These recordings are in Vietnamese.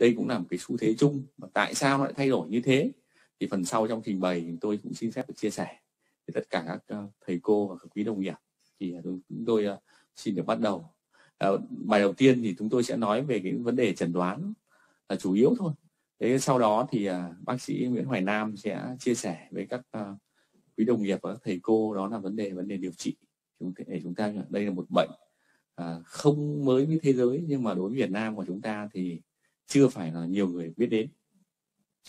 đây cũng là một cái xu thế chung. Và tại sao nó lại thay đổi như thế? Thì phần sau trong trình bày tôi cũng xin phép được chia sẻ với tất cả các ờ, thầy cô và các quý đồng nghiệp. Thì ờ, chúng tôi ờ, xin được bắt đầu. Bài đầu tiên thì chúng tôi sẽ nói về cái vấn đề chẩn đoán là chủ yếu thôi. Thế sau đó thì bác sĩ Nguyễn Hoài Nam sẽ chia sẻ với các quý đồng nghiệp và các thầy cô đó là vấn đề vấn đề điều trị. Chúng để chúng ta đây là một bệnh à, không mới với thế giới nhưng mà đối với Việt Nam của chúng ta thì chưa phải là nhiều người biết đến.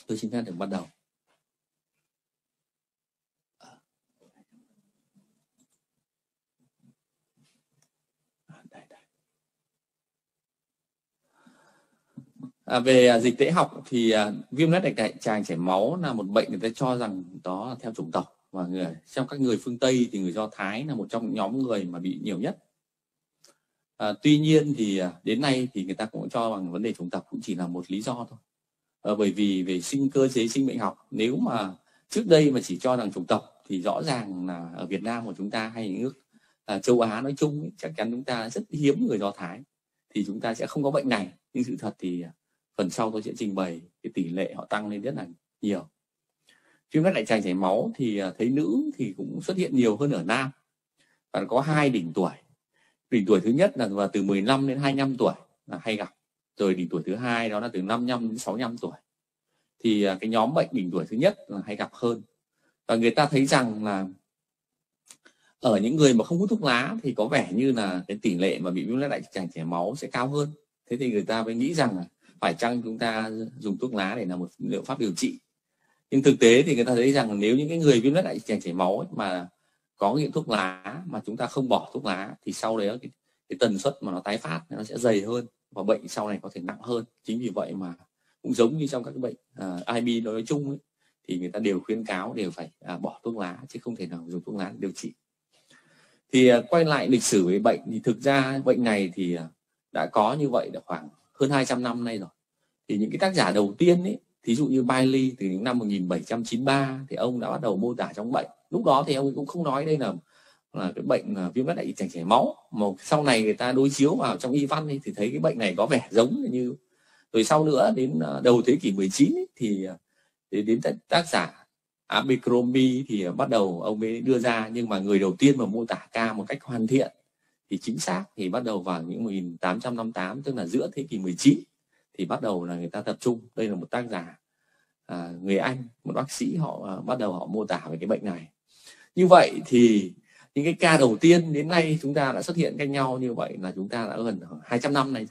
Tôi xin phép được bắt đầu. À, về à, dịch tễ học thì à, viêm lết đại tràng chảy máu là một bệnh người ta cho rằng đó là theo chủng tộc. Và người trong các người phương Tây thì người Do Thái là một trong những nhóm người mà bị nhiều nhất. À, tuy nhiên thì à, đến nay thì người ta cũng cho rằng vấn đề chủng tập cũng chỉ là một lý do thôi. À, bởi vì về sinh cơ chế sinh bệnh học nếu mà trước đây mà chỉ cho rằng chủng tập thì rõ ràng là ở Việt Nam của chúng ta hay những nước à, châu Á nói chung ấy, chắc chắn chúng ta rất hiếm người Do Thái. Thì chúng ta sẽ không có bệnh này. Nhưng sự thật thì à, phần sau tôi sẽ trình bày cái tỷ lệ họ tăng lên rất là nhiều. Viêm lết đại tràng chảy máu thì à, thấy nữ thì cũng xuất hiện nhiều hơn ở nam. Và có hai đỉnh tuổi đỉnh tuổi thứ nhất là vào từ 15 đến 25 tuổi là hay gặp. Rồi đỉnh tuổi thứ hai đó là từ 55 đến 65 tuổi. Thì à, cái nhóm bệnh đỉnh tuổi thứ nhất là hay gặp hơn. Và người ta thấy rằng là ở những người mà không hút thuốc lá thì có vẻ như là cái tỷ lệ mà bị viêm lết đại tràng chảy máu sẽ cao hơn. Thế thì người ta mới nghĩ rằng là phải chăng chúng ta dùng thuốc lá để là một liệu pháp điều trị. Nhưng thực tế thì người ta thấy rằng nếu những cái người viêm lết đại tràng chảy máu ấy mà có nghiện thuốc lá mà chúng ta không bỏ thuốc lá thì sau đấy cái, cái tần suất mà nó tái phát nó sẽ dày hơn và bệnh sau này có thể nặng hơn. Chính vì vậy mà cũng giống như trong các cái bệnh à, uh, IB nói chung ấy, thì người ta đều khuyến cáo đều phải uh, bỏ thuốc lá chứ không thể nào dùng thuốc lá để điều trị. Thì uh, quay lại lịch sử về bệnh thì thực ra bệnh này thì uh, đã có như vậy được khoảng hơn 200 năm nay rồi. Thì những cái tác giả đầu tiên ấy thí dụ như Bailey từ những năm 1793 thì ông đã bắt đầu mô tả trong bệnh lúc đó thì ông cũng không nói đây là là cái bệnh là viêm lết đại tràng chảy máu. Mà sau này người ta đối chiếu vào trong y văn ấy, thì thấy cái bệnh này có vẻ giống như rồi sau nữa đến à, đầu thế kỷ 19 ấy, thì, à, thì đến tác giả Abercrombie thì bắt đầu ông ấy đưa ra. Nhưng mà người đầu tiên mà mô tả ca một cách hoàn thiện thì chính xác thì bắt đầu vào những 1858 tức là giữa thế kỷ 19 thì bắt đầu là người ta tập trung. Đây là một tác giả à, người Anh một bác sĩ họ à, bắt đầu họ mô tả về cái bệnh này như vậy thì những cái ca đầu tiên đến nay chúng ta đã xuất hiện cách nhau như vậy là chúng ta đã gần 200 năm nay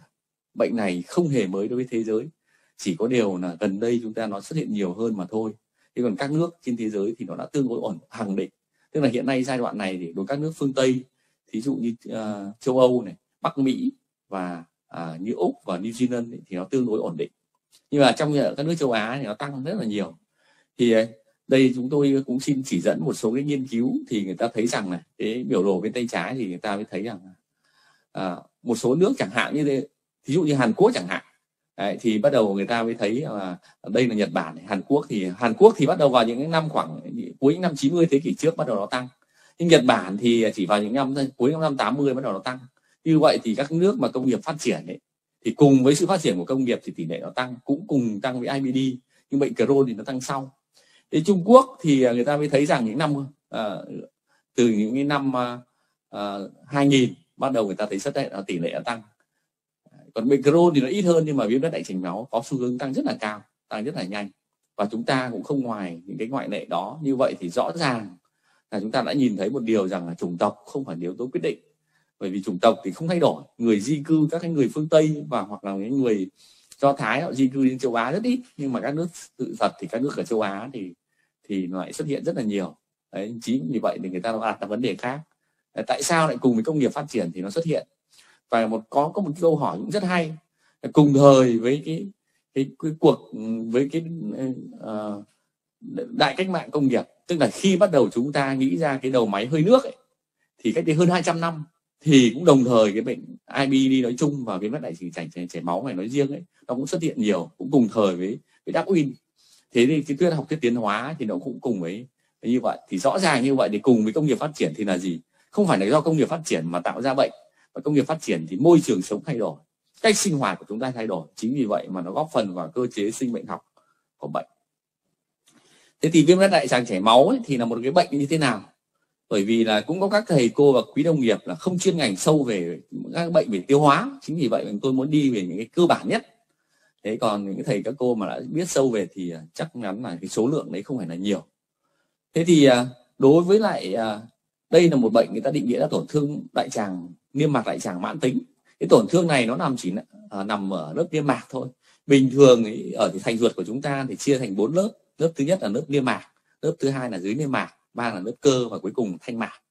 bệnh này không hề mới đối với thế giới. Chỉ có điều là gần đây chúng ta nó xuất hiện nhiều hơn mà thôi. Thế còn các nước trên thế giới thì nó đã tương đối ổn hàng định. Tức là hiện nay giai đoạn này thì đối với các nước phương tây thí dụ như uh, châu âu này bắc mỹ và uh, như úc và new zealand ấy, thì nó tương đối ổn định. Nhưng mà trong các nước châu á thì nó tăng rất là nhiều. Thì đây chúng tôi cũng xin chỉ dẫn một số cái nghiên cứu thì người ta thấy rằng này cái biểu đồ bên tay trái thì người ta mới thấy rằng à, một số nước chẳng hạn như thế ví dụ như Hàn Quốc chẳng hạn. Đấy, thì bắt đầu người ta mới thấy là đây là Nhật Bản Hàn Quốc thì Hàn Quốc thì bắt đầu vào những năm khoảng cuối những năm 90 thế kỷ trước bắt đầu nó tăng. Nhưng Nhật Bản thì chỉ vào những năm cuối năm 80 bắt đầu nó tăng. Như vậy thì các nước mà công nghiệp phát triển ấy, thì cùng với sự phát triển của công nghiệp thì tỷ lệ nó tăng cũng cùng tăng với IBD nhưng bệnh Crohn thì nó tăng sau thế Trung Quốc thì à, người ta mới thấy rằng những năm uh, từ những cái năm à, uh, 2000 bắt đầu người ta thấy rất là tỷ lệ tăng. Còn micro Crohn thì nó ít hơn nhưng mà viêm đất đại tràng máu có xu hướng tăng rất là cao tăng rất là nhanh. Và chúng ta cũng không ngoài những cái ngoại lệ đó. Như vậy thì rõ ràng là chúng ta đã nhìn thấy một điều rằng là chủng tộc không phải yếu tố quyết định. Bởi vì chủng tộc thì không thay đổi. Người di cư các cái người phương tây và hoặc là những người do thái họ di cư đến châu á rất ít. Nhưng mà các nước tự thật thì các nước ở châu á thì thì lại xuất hiện rất là nhiều. Đấy chính vì vậy thì người ta đặt ra vấn đề khác. Tại sao lại cùng với công nghiệp phát triển thì nó xuất hiện? Và một có có một câu hỏi cũng rất hay. Cùng thời với cái cái, cái cuộc với cái uh, đại cách mạng công nghiệp tức là khi bắt đầu chúng ta nghĩ ra cái đầu máy hơi nước ấy, thì cách đây hơn 200 năm thì cũng đồng thời cái bệnh IBD nói chung và viêm lết đại tràng chảy, chảy máu này nói riêng ấy nó cũng xuất hiện nhiều cũng cùng thời với với Darwin thế thì cái tuyết học thuyết tiến hóa thì nó cũng cùng với, như vậy. Thì rõ ràng như vậy thì cùng với công nghiệp phát triển thì là gì? Không phải là do công nghiệp phát triển mà tạo ra bệnh và công nghiệp phát triển thì môi trường sống thay đổi cách sinh hoạt của chúng ta thay đổi. Chính vì vậy mà nó góp phần vào cơ chế sinh bệnh học của bệnh. Thế thì viêm loét đại tràng chảy máu ấy, thì là một cái bệnh như thế nào? Bởi vì là cũng có các thầy cô và quý đồng nghiệp là không chuyên ngành sâu về các bệnh về tiêu hóa. Chính vì vậy tôi muốn đi về những cái cơ bản nhất thế còn những thầy các cô mà đã biết sâu về thì à, chắc chắn là cái số lượng đấy không phải là nhiều. Thế thì à, đối với lại à, đây là một bệnh người ta định nghĩa là tổn thương đại tràng, niêm mạc đại tràng mãn tính. Cái tổn thương này nó nằm chỉ nằm ở lớp niêm mạc thôi. Bình thường thì ở thì thành ruột của chúng ta thì chia thành bốn lớp. Lớp thứ nhất là lớp niêm mạc, lớp thứ hai là dưới niêm mạc, ba là lớp cơ và cuối cùng thanh mạc.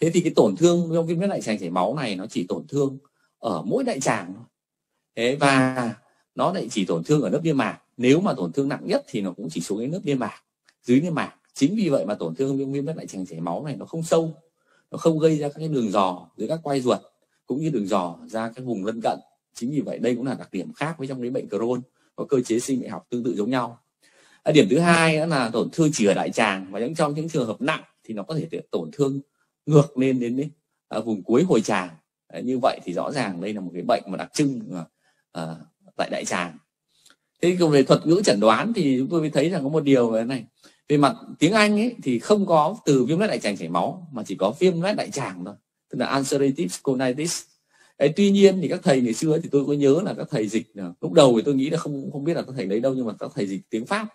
Thế thì cái tổn thương trong viêm huyết đại tràng chảy máu này nó chỉ tổn thương ở mỗi đại tràng thôi. Thế và nó lại chỉ tổn thương ở lớp niêm mạc. Nếu mà tổn thương nặng nhất thì nó cũng chỉ xuống đến lớp niêm mạc. Dưới niêm mạc chính vì vậy mà tổn thương viêm viêm đất đại tràng chảy máu này nó không sâu nó không gây ra các cái đường giò dưới các quai ruột cũng như đường giò ra các vùng lân cận. Chính vì vậy đây cũng là đặc điểm khác với trong cái bệnh Crohn có cơ chế sinh học tương tự giống nhau. À, điểm thứ hai đó là tổn thương chỉ ở đại tràng và những trong những trường hợp nặng thì nó có thể tổn thương ngược lên đến đấy, à, vùng cuối hồi tràng. À, như vậy thì rõ ràng đây là một cái bệnh mà đặc trưng à, à tại đại tràng. Thế còn về thuật ngữ chẩn đoán thì chúng tôi mới thấy rằng có một điều về này về mặt tiếng anh ấy thì không có từ viêm loét đại tràng chảy máu mà chỉ có viêm loét đại tràng thôi tức là ulcerative colitis Đấy, tuy nhiên thì các thầy ngày xưa thì tôi có nhớ là các thầy dịch à, lúc đầu thì tôi nghĩ là không không biết là các thầy đấy đâu nhưng mà các thầy dịch tiếng pháp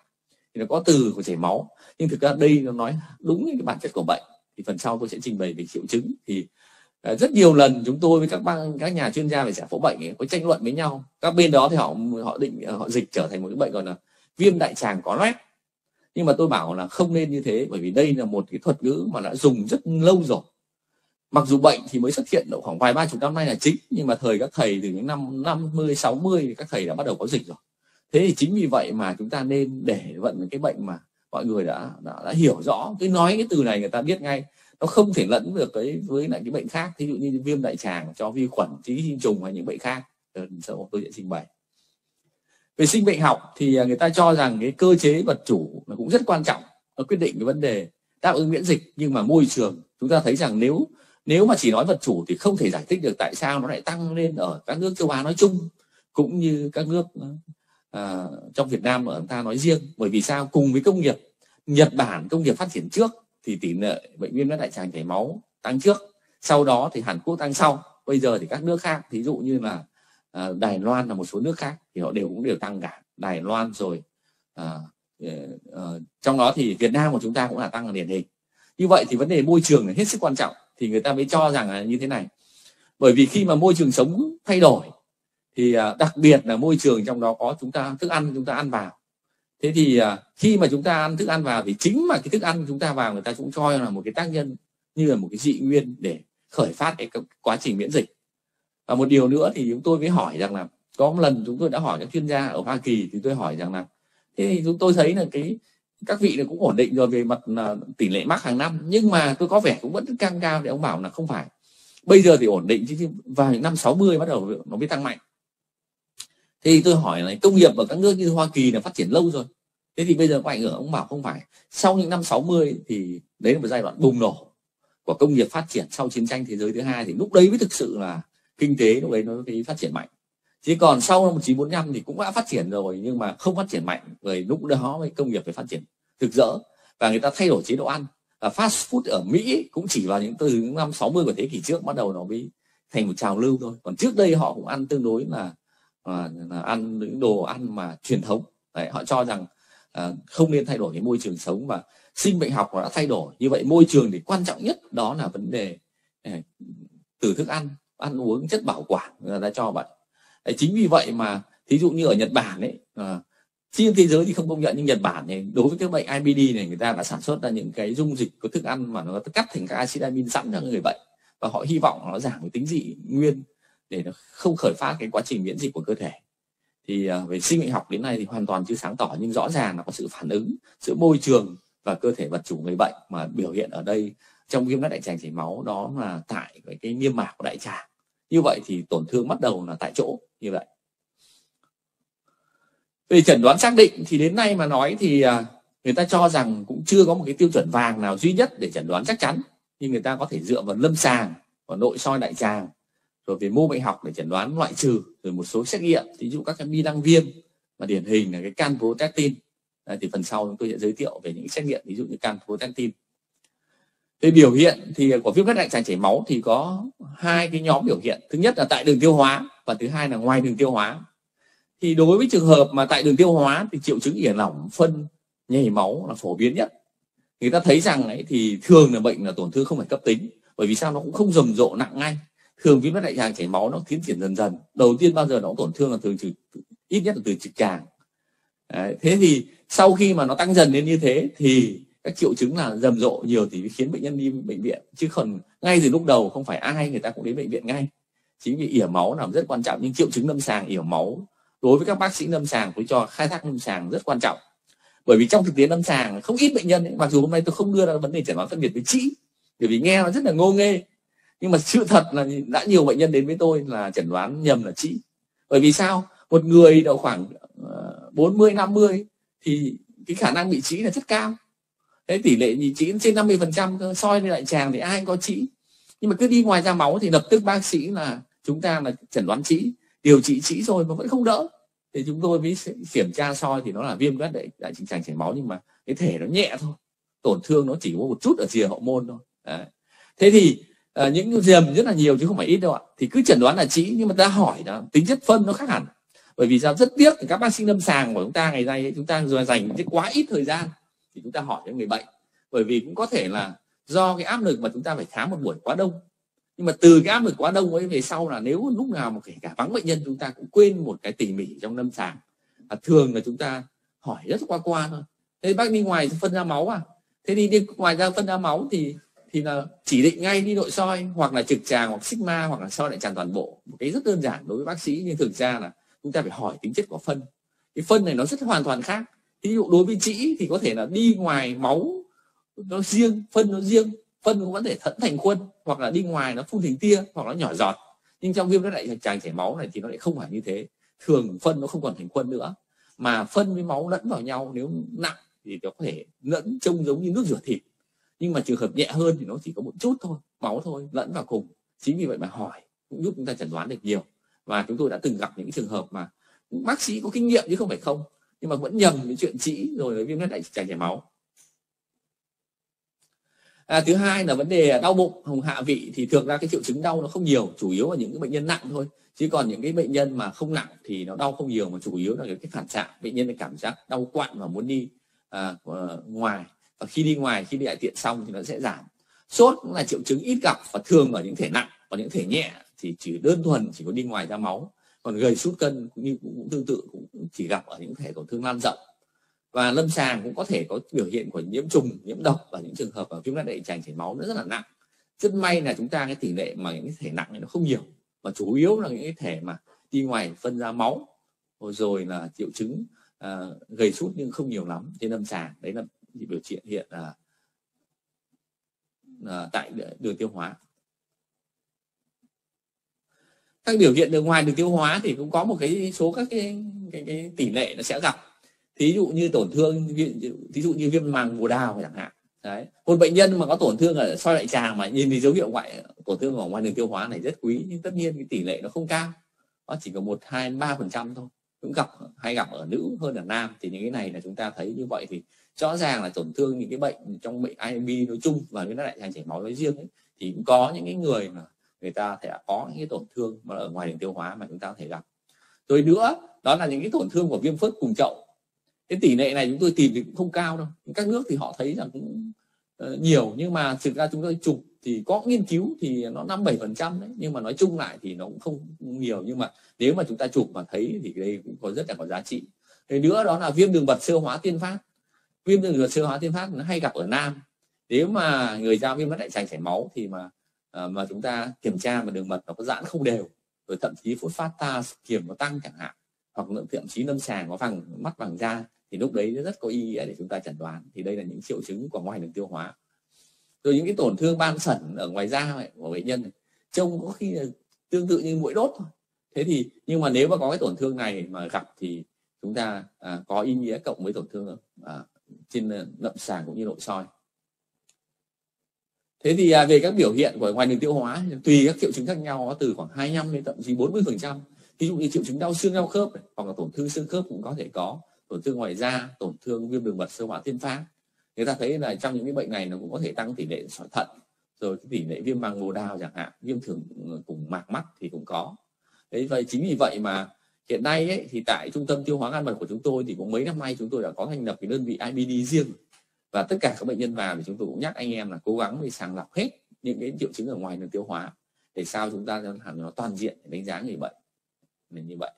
thì nó có từ của chảy máu. Nhưng thực ra đây nó nói đúng cái bản chất của bệnh. Thì phần sau tôi sẽ trình bày về triệu chứng. Thì Ờ, rất nhiều lần chúng tôi với các bác, các nhà chuyên gia về giải phẫu bệnh ấy, có tranh luận với nhau. Các bên đó thì họ họ định ờ, họ dịch trở thành một cái bệnh gọi là viêm đại tràng có loét nhưng mà tôi bảo là không nên như thế bởi vì đây là một cái thuật ngữ mà đã dùng rất lâu rồi. Mặc dù bệnh thì mới xuất hiện độ khoảng vài ba chục năm nay là chính nhưng mà thời các thầy từ những năm 50 60 các thầy đã bắt đầu có dịch rồi. Thế thì chính vì vậy mà chúng ta nên để vận cái bệnh mà mọi người đã, đã đã hiểu rõ. Cái nói cái từ này người ta biết ngay nó không thể lẫn được cái với lại cái bệnh khác ví dụ như viêm đại tràng cho vi khuẩn ký sinh trùng hay những bệnh khác. Ờ, Sau tôi sẽ trình bày. Về sinh bệnh học thì à, người ta cho rằng cái cơ chế vật chủ nó cũng rất quan trọng nó quyết định cái vấn đề đáp ứng miễn dịch. Nhưng mà môi trường chúng ta thấy rằng nếu nếu mà chỉ nói vật chủ thì không thể giải thích được tại sao nó lại tăng lên ở các nước châu Á nói chung cũng như các nước à, trong Việt Nam ở ta nói riêng. Bởi vì sao? Cùng với công nghiệp Nhật Bản công nghiệp phát triển trước thì tỷ lệ bệnh viêm lết đại tràng chảy máu tăng trước sau đó thì Hàn Quốc tăng sau. Bây giờ thì các nước khác ví dụ như là à, Đài Loan là một số nước khác thì họ đều cũng đều tăng cả. Đài Loan rồi à, à, trong đó thì Việt Nam của chúng ta cũng là tăng là điển hình. Như vậy thì vấn đề môi trường là hết sức quan trọng thì người ta mới cho rằng là như thế này. Bởi vì khi mà môi trường sống thay đổi thì à, đặc biệt là môi trường trong đó có chúng ta thức ăn chúng ta ăn vào thế thì à, khi mà chúng ta ăn thức ăn vào thì chính mà cái thức ăn chúng ta vào người ta cũng coi là một cái tác nhân như là một cái dị nguyên để khởi phát cái quá trình miễn dịch. Và một điều nữa thì chúng tôi mới hỏi rằng là có một lần chúng tôi đã hỏi các chuyên gia ở Hoa Kỳ thì tôi hỏi rằng là thế thì chúng tôi thấy là cái các vị cũng ổn định rồi về mặt là tỷ lệ mắc hàng năm nhưng mà tôi có vẻ cũng vẫn căng cao. Thì ông bảo là không phải. Bây giờ thì ổn định chứ vào những năm 60 bắt đầu nó mới tăng mạnh thì tôi hỏi là công nghiệp ở các nước như Hoa Kỳ là phát triển lâu rồi. Thế thì bây giờ có ảnh hưởng ông bảo không phải. Sau những năm 60 thì đấy là một giai đoạn bùng nổ của công nghiệp phát triển sau chiến tranh thế giới thứ hai. Thì lúc đấy mới thực sự là kinh tế lúc đấy nó mới phát triển mạnh. Chứ còn sau năm 1945 thì cũng đã phát triển rồi nhưng mà không phát triển mạnh. Bởi lúc đó mới công nghiệp phải phát triển thực rỡ. Và người ta thay đổi chế độ ăn. Và fast food ở Mỹ cũng chỉ vào những từ những năm 60 của thế kỷ trước bắt đầu nó mới thành một trào lưu thôi. Còn trước đây họ cũng ăn tương đối là, Ờ, là, ăn những đồ ăn mà truyền thống. Đấy, họ cho rằng à, không nên thay đổi cái môi trường sống và sinh bệnh học đã thay đổi. Như vậy môi trường thì quan trọng nhất đó là vấn đề ờ, à, từ thức ăn ăn uống chất bảo quản người ta cho vậy Đấy, chính vì vậy mà thí dụ như ở Nhật Bản ấy à, trên thế giới thì không công nhận nhưng Nhật Bản này đối với cái bệnh IBD này người ta đã sản xuất ra những cái dung dịch có thức ăn mà nó cắt thành các acid amin sẵn cho người bệnh. Và họ hy vọng nó giảm cái tính dị nguyên để nó không khởi phát cái quá trình miễn dịch của cơ thể. Thì à, về sinh mệnh học đến nay thì hoàn toàn chưa sáng tỏ nhưng rõ ràng là có sự phản ứng giữa môi trường và cơ thể vật chủ người bệnh mà biểu hiện ở đây trong viêm loét đại tràng chảy máu đó là tại cái, cái niêm mạc của đại tràng. Như vậy thì tổn thương bắt đầu là tại chỗ như vậy. Về chẩn đoán xác định thì đến nay mà nói thì à, người ta cho rằng cũng chưa có một cái tiêu chuẩn vàng nào duy nhất để chẩn đoán chắc chắn. Nhưng người ta có thể dựa vào lâm sàng và nội soi đại tràng rồi về mô bệnh học để chẩn đoán loại trừ rồi một số xét nghiệm ví dụ các cái bi đăng viêm và điển hình là cái can protein. Thì phần sau chúng tôi sẽ giới thiệu về những xét nghiệm ví dụ như can protein. Về biểu hiện thì của viêm kết đại tràng chảy máu thì có hai cái nhóm biểu hiện. Thứ nhất là tại đường tiêu hóa và thứ hai là ngoài đường tiêu hóa. Thì đối với trường hợp mà tại đường tiêu hóa thì triệu chứng ỉa lỏng, phân, nhảy máu là phổ biến nhất. Người ta thấy rằng ấy thì thường là bệnh là tổn thương không phải cấp tính, bởi vì sao nó cũng không rầm rộ nặng ngay thường viêm lết đại tràng chảy máu nó tiến triển dần dần. Đầu tiên bao giờ nó cũng tổn thương là thường trực ít nhất là từ trực tràng Đấy, thế thì sau khi mà nó tăng dần lên như thế thì các triệu chứng là rầm rộ nhiều thì khiến bệnh nhân đi bệnh viện. Chứ còn ngay từ lúc đầu không phải ai người ta cũng đến bệnh viện ngay. Chính vì ỉa máu là rất quan trọng nhưng triệu chứng lâm sàng ỉa máu đối với các bác sĩ lâm sàng tôi cho khai thác lâm sàng rất quan trọng. Bởi vì trong thực tế lâm sàng không ít bệnh nhân ấy, mặc dù hôm nay tôi không đưa ra vấn đề chẩn đoán phân biệt với trĩ bởi vì nghe nó rất là ngô nghê nhưng mà sự thật là đã nhiều bệnh nhân đến với tôi là chẩn đoán nhầm là trĩ bởi vì sao? Một người độ khoảng ờ, 40 50 thì cái khả năng bị trĩ là rất cao. Thế tỷ lệ nhị trĩ trên 50 phần trăm soi lên đại tràng thì ai cũng có trĩ. Nhưng mà cứ đi ngoài ra máu thì lập tức bác sĩ là chúng ta là chẩn đoán trĩ. Điều trị trĩ rồi mà vẫn không đỡ. Thì chúng tôi mới kiểm tra soi thì nó là viêm loét đại đại trực tràng chảy máu nhưng mà cái thể nó nhẹ thôi. Tổn thương nó chỉ có một chút ở rìa hậu môn thôi. Đấy. thế thì à, những dầm rất là nhiều chứ không phải ít đâu ạ. Thì cứ chẩn đoán là trĩ nhưng mà ta hỏi là tính chất phân nó khác hẳn. Bởi vì sao? Rất tiếc thì các bác sĩ lâm sàng của chúng ta ngày nay chúng ta rồi dành quá ít thời gian thì chúng ta hỏi cho người bệnh. Bởi vì cũng có thể là do cái áp lực mà chúng ta phải khám một buổi quá đông. Nhưng mà từ cái áp lực quá đông ấy về sau là nếu lúc nào mà kể cả vắng bệnh nhân chúng ta cũng quên một cái tỉ mỉ trong lâm sàng. À, thường là chúng ta hỏi rất qua qua thôi. Thế bác đi ngoài phân ra máu à? Thế đi đi ngoài ra phân ra máu thì thì là chỉ định ngay đi nội soi hoặc là trực tràng hoặc sigma hoặc là soi đại tràng toàn bộ. Một cái rất đơn giản đối với bác sĩ nhưng thực ra là chúng ta phải hỏi tính chất của phân. Cái phân này nó rất hoàn toàn khác. Ví dụ đối với trĩ thì có thể là đi ngoài máu, nó riêng, phân nó riêng, phân cũng vẫn thể thẫn thành khuôn hoặc là đi ngoài nó phun thành tia hoặc nó nhỏ giọt. Nhưng trong viêm đại tràng chảy máu này thì nó lại không phải như thế. Thường phân nó không còn thành khuôn nữa. Mà phân với máu lẫn vào nhau nếu nặng thì nó có thể lẫn trông giống như nước rửa thịt nhưng mà trường hợp nhẹ hơn thì nó chỉ có một chút thôi máu thôi lẫn vào cùng. Chính vì vậy mà hỏi cũng giúp chúng ta chẩn đoán được nhiều. Và chúng tôi đã từng gặp những trường hợp mà bác sĩ có kinh nghiệm chứ không phải không nhưng mà vẫn nhầm những chuyện trĩ rồi viêm lết đại tràng chảy máu. À, thứ hai là vấn đề đau bụng hồng hạ vị thì thường ra cái triệu chứng đau nó không nhiều chủ yếu là những cái bệnh nhân nặng thôi. Chứ còn những cái bệnh nhân mà không nặng thì nó đau không nhiều mà chủ yếu là cái phản xạ bệnh nhân cảm giác đau quặn và muốn đi à, ngoài và khi đi ngoài khi đi đại tiện xong thì nó sẽ giảm. Sốt cũng là triệu chứng ít gặp và thường ở những thể nặng còn những thể nhẹ thì chỉ đơn thuần chỉ có đi ngoài ra máu. Còn gầy sút cân cũng như cũng, cũng tương tự cũng chỉ gặp ở những thể tổn thương lan rộng. Và lâm sàng cũng có thể có biểu hiện của nhiễm trùng nhiễm độc và những trường hợp ở viêm loét đại tràng chảy máu nó rất là nặng. Rất may là chúng ta cái tỷ lệ mà những thể nặng này nó không nhiều mà chủ yếu là những cái thể mà đi ngoài phân ra máu rồi, rồi là triệu chứng uh, gầy sút nhưng không nhiều lắm trên lâm sàng đấy là biểu hiện hiện là à, tại đường tiêu hóa. Các biểu hiện đường ngoài đường tiêu hóa thì cũng có một cái số các cái, cái, cái tỷ lệ nó sẽ gặp. Thí dụ như tổn thương ví dụ như viêm màng bồ đào chẳng hạn. Đấy một bệnh nhân mà có tổn thương ở soi đại tràng mà nhìn thấy dấu hiệu ngoại tổn thương ở ngoài đường tiêu hóa này rất quý nhưng tất nhiên cái tỷ lệ nó không cao nó chỉ có một hai ba phần trăm thôi cũng gặp hay gặp ở nữ hơn ở nam thì những cái này là chúng ta thấy như vậy. Thì rõ ràng là tổn thương những cái bệnh trong bệnh IMB nói chung và cái đại tràng chảy máu nói riêng ấy, thì cũng có những cái người mà người ta thể có những cái tổn thương mà ở ngoài đường tiêu hóa mà chúng ta có thể gặp. Rồi nữa đó là những cái tổn thương của viêm phớt cùng chậu. Cái tỷ lệ này chúng tôi tìm thì cũng không cao đâu. Các nước thì họ thấy rằng cũng ờ, nhiều nhưng mà thực ra chúng tôi chụp thì có nghiên cứu thì nó năm bảy phần trăm đấy, nhưng mà nói chung lại thì nó cũng không nhiều. Nhưng mà nếu mà chúng ta chụp mà thấy thì đây cũng có rất là có giá trị. Thế nữa đó là viêm đường bật sơ hóa tiên phát. Viêm đường bật sơ hóa tiên phát nó hay gặp ở nam. Nếu mà người ra viêm mắt đại tràng chảy máu thì mà à, mà chúng ta kiểm tra mà đường mật nó có giãn không đều, rồi thậm chí phốt phát ta kiểm nó tăng chẳng hạn, hoặc thậm chí lâm sàng có vàng, mắt vàng da, thì lúc đấy nó rất có ý nghĩa để chúng ta chẩn đoán. Thì đây là những triệu chứng của ngoài đường tiêu hóa rồi những cái tổn thương ban sẩn ở ngoài da ấy, của bệnh nhân này, trông có khi là tương tự như mũi đốt thôi. Thế thì nhưng mà nếu mà có cái tổn thương này mà gặp thì chúng ta à, có ý nghĩa cộng với tổn thương à, trên ờ, lâm sàng cũng như nội soi. Thế thì à, về các biểu hiện của ngoài đường tiêu hóa tùy các triệu chứng khác nhau có từ khoảng 25 đến thậm chí 40 phần trăm. Ví dụ như triệu chứng đau xương đau khớp này, hoặc là tổn thương xương khớp cũng có thể có. Tổn thương ngoài da tổn thương viêm đường mật sơ hóa thiên phát người ta thấy là trong những cái bệnh này nó cũng có thể tăng tỷ lệ sỏi thận rồi cái tỷ lệ viêm màng bồ đào chẳng hạn viêm thường ừ, cùng mạc mắt thì cũng có. Đấy vậy chính vì vậy mà hiện nay ấy, thì tại trung tâm tiêu hóa gan mật của chúng tôi thì cũng mấy năm nay chúng tôi đã có thành lập cái đơn vị IBD riêng. Và tất cả các bệnh nhân vào thì chúng tôi cũng nhắc anh em là cố gắng đi sàng lọc hết những cái triệu chứng ở ngoài đường tiêu hóa để sao chúng ta làm nó toàn diện để đánh giá người bệnh. Mình như vậy.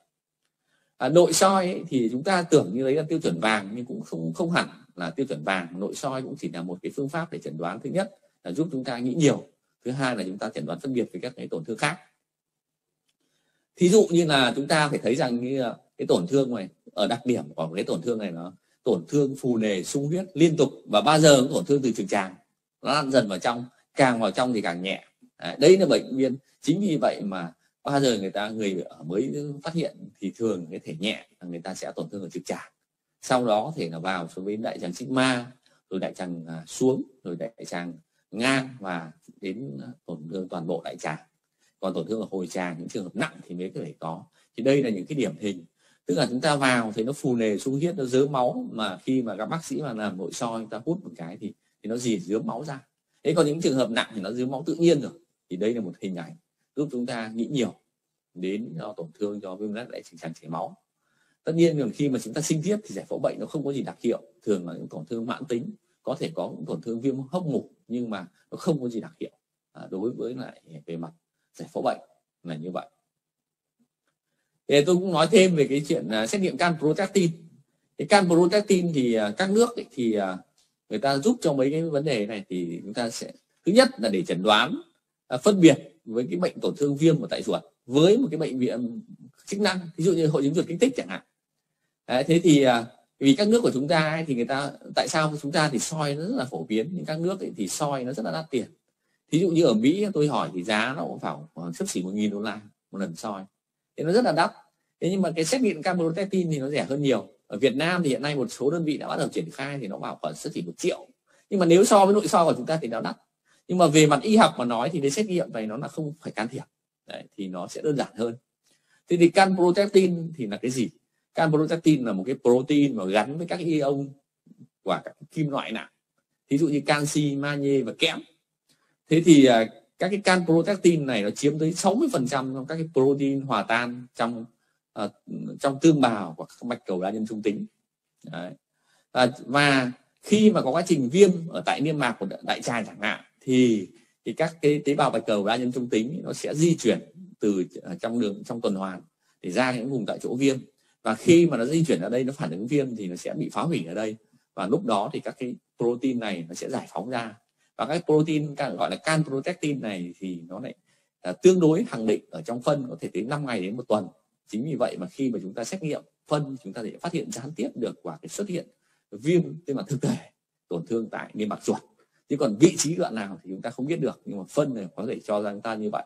À, nội soi ấy, thì chúng ta tưởng như đấy là tiêu chuẩn vàng nhưng cũng không không hẳn là tiêu chuẩn vàng, nội soi cũng chỉ là một cái phương pháp để chẩn đoán. Thứ nhất là giúp chúng ta nghĩ nhiều, thứ hai là chúng ta chẩn đoán phân biệt với các cái tổn thương khác. Thí dụ như là chúng ta phải thấy rằng như cái tổn thương này, ở đặc điểm của cái tổn thương này nó, tổn thương phù nề, sung huyết liên tục và bao giờ cũng tổn thương từ trực tràng, nó lan dần vào trong, càng vào trong thì càng nhẹ. Đấy là bệnh viên chính vì vậy mà bao giờ người ta, người mới phát hiện thì thường cái thể nhẹ người ta sẽ tổn thương ở trực tràng sau đó thì là vào xuống đến đại tràng sigma, rồi đại tràng à, xuống, rồi đại tràng ngang và đến à, tổn thương toàn bộ đại tràng. Còn tổn thương ở hồi tràng, những trường hợp nặng thì mới có thể có. Thì đây là những cái điểm hình. Tức là chúng ta vào thì nó phù nề sung huyết, nó dớ máu mà khi mà các bác sĩ mà làm nội soi chúng ta hút một cái thì thì nó gì dứa máu ra. Thế còn những trường hợp nặng thì nó dứa máu tự nhiên rồi. Thì đây là một hình ảnh giúp chúng ta nghĩ nhiều đến do tổn thương do viêm lết đại tràng chảy máu tất nhiên là khi mà chúng ta sinh thiết thì giải phẫu bệnh nó không có gì đặc hiệu. Thường là những tổn thương mãn tính có thể có những tổn thương viêm hốc mục nhưng mà nó không có gì đặc hiệu à, đối với lại về mặt giải phẫu bệnh là như vậy. Thì tôi cũng nói thêm về cái chuyện uh, xét nghiệm can protein cái can protein thì uh, các nước ấy, thì uh, người ta giúp cho mấy cái vấn đề này thì chúng ta sẽ thứ nhất là để chẩn đoán uh, phân biệt với cái bệnh tổn thương viêm của tại ruột với một cái bệnh viện chức năng ví dụ như hội chứng ruột kích thích chẳng hạn. Đấy, thế thì à, vì các nước của chúng ta ấy, thì người ta tại sao chúng ta thì soi nó rất là phổ biến nhưng các nước ấy, thì soi nó rất là đắt tiền. Thí dụ như ở Mỹ tôi hỏi thì giá nó cũng khoảng sấp xỉ một nghìn đô la một lần soi. Thế nó rất là đắt. Thế nhưng mà cái xét nghiệm camprotein thì nó rẻ hơn nhiều. Ở Việt Nam thì hiện nay một số đơn vị đã bắt đầu triển khai thì nó bảo khoảng sấp xỉ một triệu. Nhưng mà nếu so với nội soi của chúng ta thì nó đắt. Nhưng mà về mặt y học mà nói thì cái xét nghiệm này nó là không phải can thiệp. Đấy, thì nó sẽ đơn giản hơn. Thế thì can protein thì là cái gì? Can protein là một cái protein mà gắn với các ion của các kim loại nặng thí dụ như canxi magie và kẽm. Thế thì à, các cái can protein này nó chiếm tới 60 phần trăm trong các cái protein hòa tan trong uh, trong tương bào của các mạch cầu đa nhân trung tính. Đấy. À, và khi mà có quá trình viêm ở tại niêm mạc của đại tràng chẳng hạn thì thì các cái tế bào bạch cầu đa nhân trung tính nó sẽ di chuyển từ à, trong đường trong tuần hoàn để ra những vùng tại chỗ viêm và khi mà nó di chuyển ở đây, nó phản ứng viêm thì nó sẽ bị phá hủy ở đây. Và lúc đó thì các cái protein này nó sẽ giải phóng ra. Và các protein gọi là can protectin này thì nó lại là tương đối khẳng định ở trong phân, có thể tới 5 ngày đến một tuần. Chính vì vậy mà khi mà chúng ta xét nghiệm phân, chúng ta sẽ phát hiện gián tiếp được quả cái xuất hiện viêm trên mặt thực thể, tổn thương tại niêm mạc ruột. Chứ còn vị trí đoạn nào thì chúng ta không biết được, nhưng mà phân này có thể cho ra chúng ta như vậy.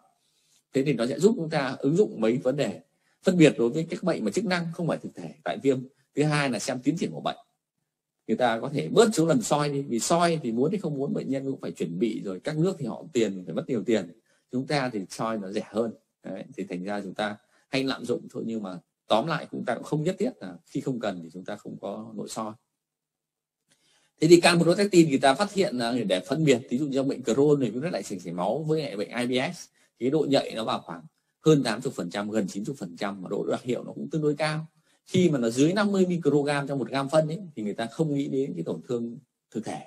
Thế thì nó sẽ giúp chúng ta ứng dụng mấy vấn đề phân biệt đối với các bệnh mà chức năng không phải thực thể tại viêm. Thứ hai là xem tiến triển của bệnh. Người ta có thể bớt số lần soi đi vì soi thì muốn thì không muốn bệnh nhân cũng phải chuẩn bị rồi các nước thì họ tiền phải mất nhiều tiền. Chúng ta thì soi nó rẻ hơn. Đấy, thì thành ra chúng ta hay lạm dụng thôi nhưng mà tóm lại chúng ta cũng không nhất thiết là khi không cần thì chúng ta không có nội soi. Thế thì can protein người ta phát hiện là để phân biệt ví dụ như bệnh Crohn này rất lại chảy máu với bệnh IBS cái độ nhạy nó vào khoảng hơn 80 phần trăm gần 90 phần trăm mà độ đặc hiệu nó cũng tương đối cao. Khi mà nó dưới 50 microgram trong một gam phân ấy, thì người ta không nghĩ đến cái tổn thương thực thể.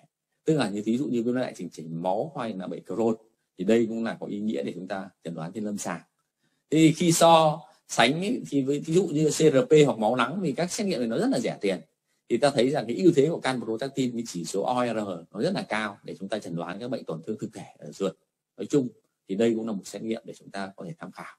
Tức là như ví dụ như viêm đại chỉnh chỉnh máu hoặc là bệnh Crohn thì đây cũng là có ý nghĩa để chúng ta chẩn đoán trên lâm sàng. Thì khi so sánh ấy, thì với ví dụ như CRP hoặc máu nắng thì các xét nghiệm này nó rất là rẻ tiền. Thì ta thấy rằng cái ưu thế của can protactin với chỉ số OR nó rất là cao để chúng ta chẩn đoán các bệnh tổn thương thực thể ở ruột. Nói chung thì đây cũng là một xét nghiệm để chúng ta có thể tham khảo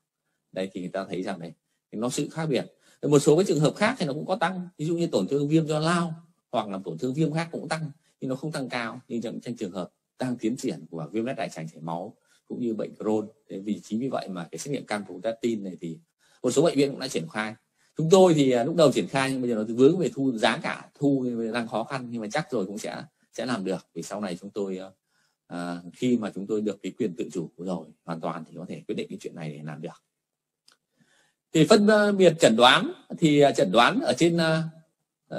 đây thì người ta thấy rằng này nó sự khác biệt. Một số cái trường hợp khác thì nó cũng có tăng. Ví dụ như tổn thương viêm do lao hoặc là tổn thương viêm khác cũng tăng nhưng nó không tăng cao. Nhưng trong, trong trường hợp đang tiến triển của viêm lết đại tràng chảy máu cũng như bệnh Crohn thế vì chính vì vậy mà cái xét nghiệm can tin này thì một số bệnh viện cũng đã triển khai. Chúng tôi thì à, lúc đầu triển khai nhưng bây giờ nó vướng về thu giá cả thu đang khó khăn nhưng mà chắc rồi cũng sẽ sẽ làm được. Vì sau này chúng tôi à, à, khi mà chúng tôi được cái quyền tự chủ rồi hoàn toàn thì có thể quyết định cái chuyện này để làm được thì phân ờ, biệt chẩn đoán thì ờ, chẩn đoán ở trên uh,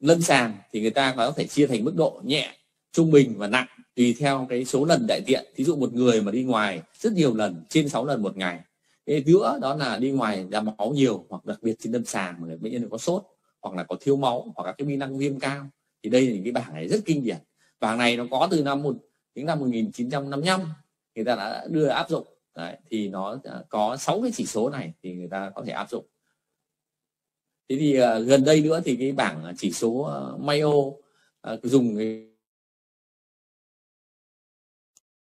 lâm sàng thì người ta có thể chia thành mức độ nhẹ trung bình và nặng tùy theo cái số lần đại tiện. Thí dụ một người mà đi ngoài rất nhiều lần trên 6 lần một ngày cái giữa đó là đi ngoài ra máu nhiều hoặc đặc biệt trên lâm sàng mà bệnh nhân có sốt hoặc là có thiếu máu hoặc các cái vi năng viêm cao thì đây là những cái bảng này rất kinh điển. Bảng này nó có từ năm một những năm 1955 người ta đã đưa áp dụng. Đấy, thì nó à, có 6 cái chỉ số này thì người ta có thể áp dụng. Thế thì uh, gần đây nữa thì cái bảng à, chỉ số uh, Mayo uh, dùng cái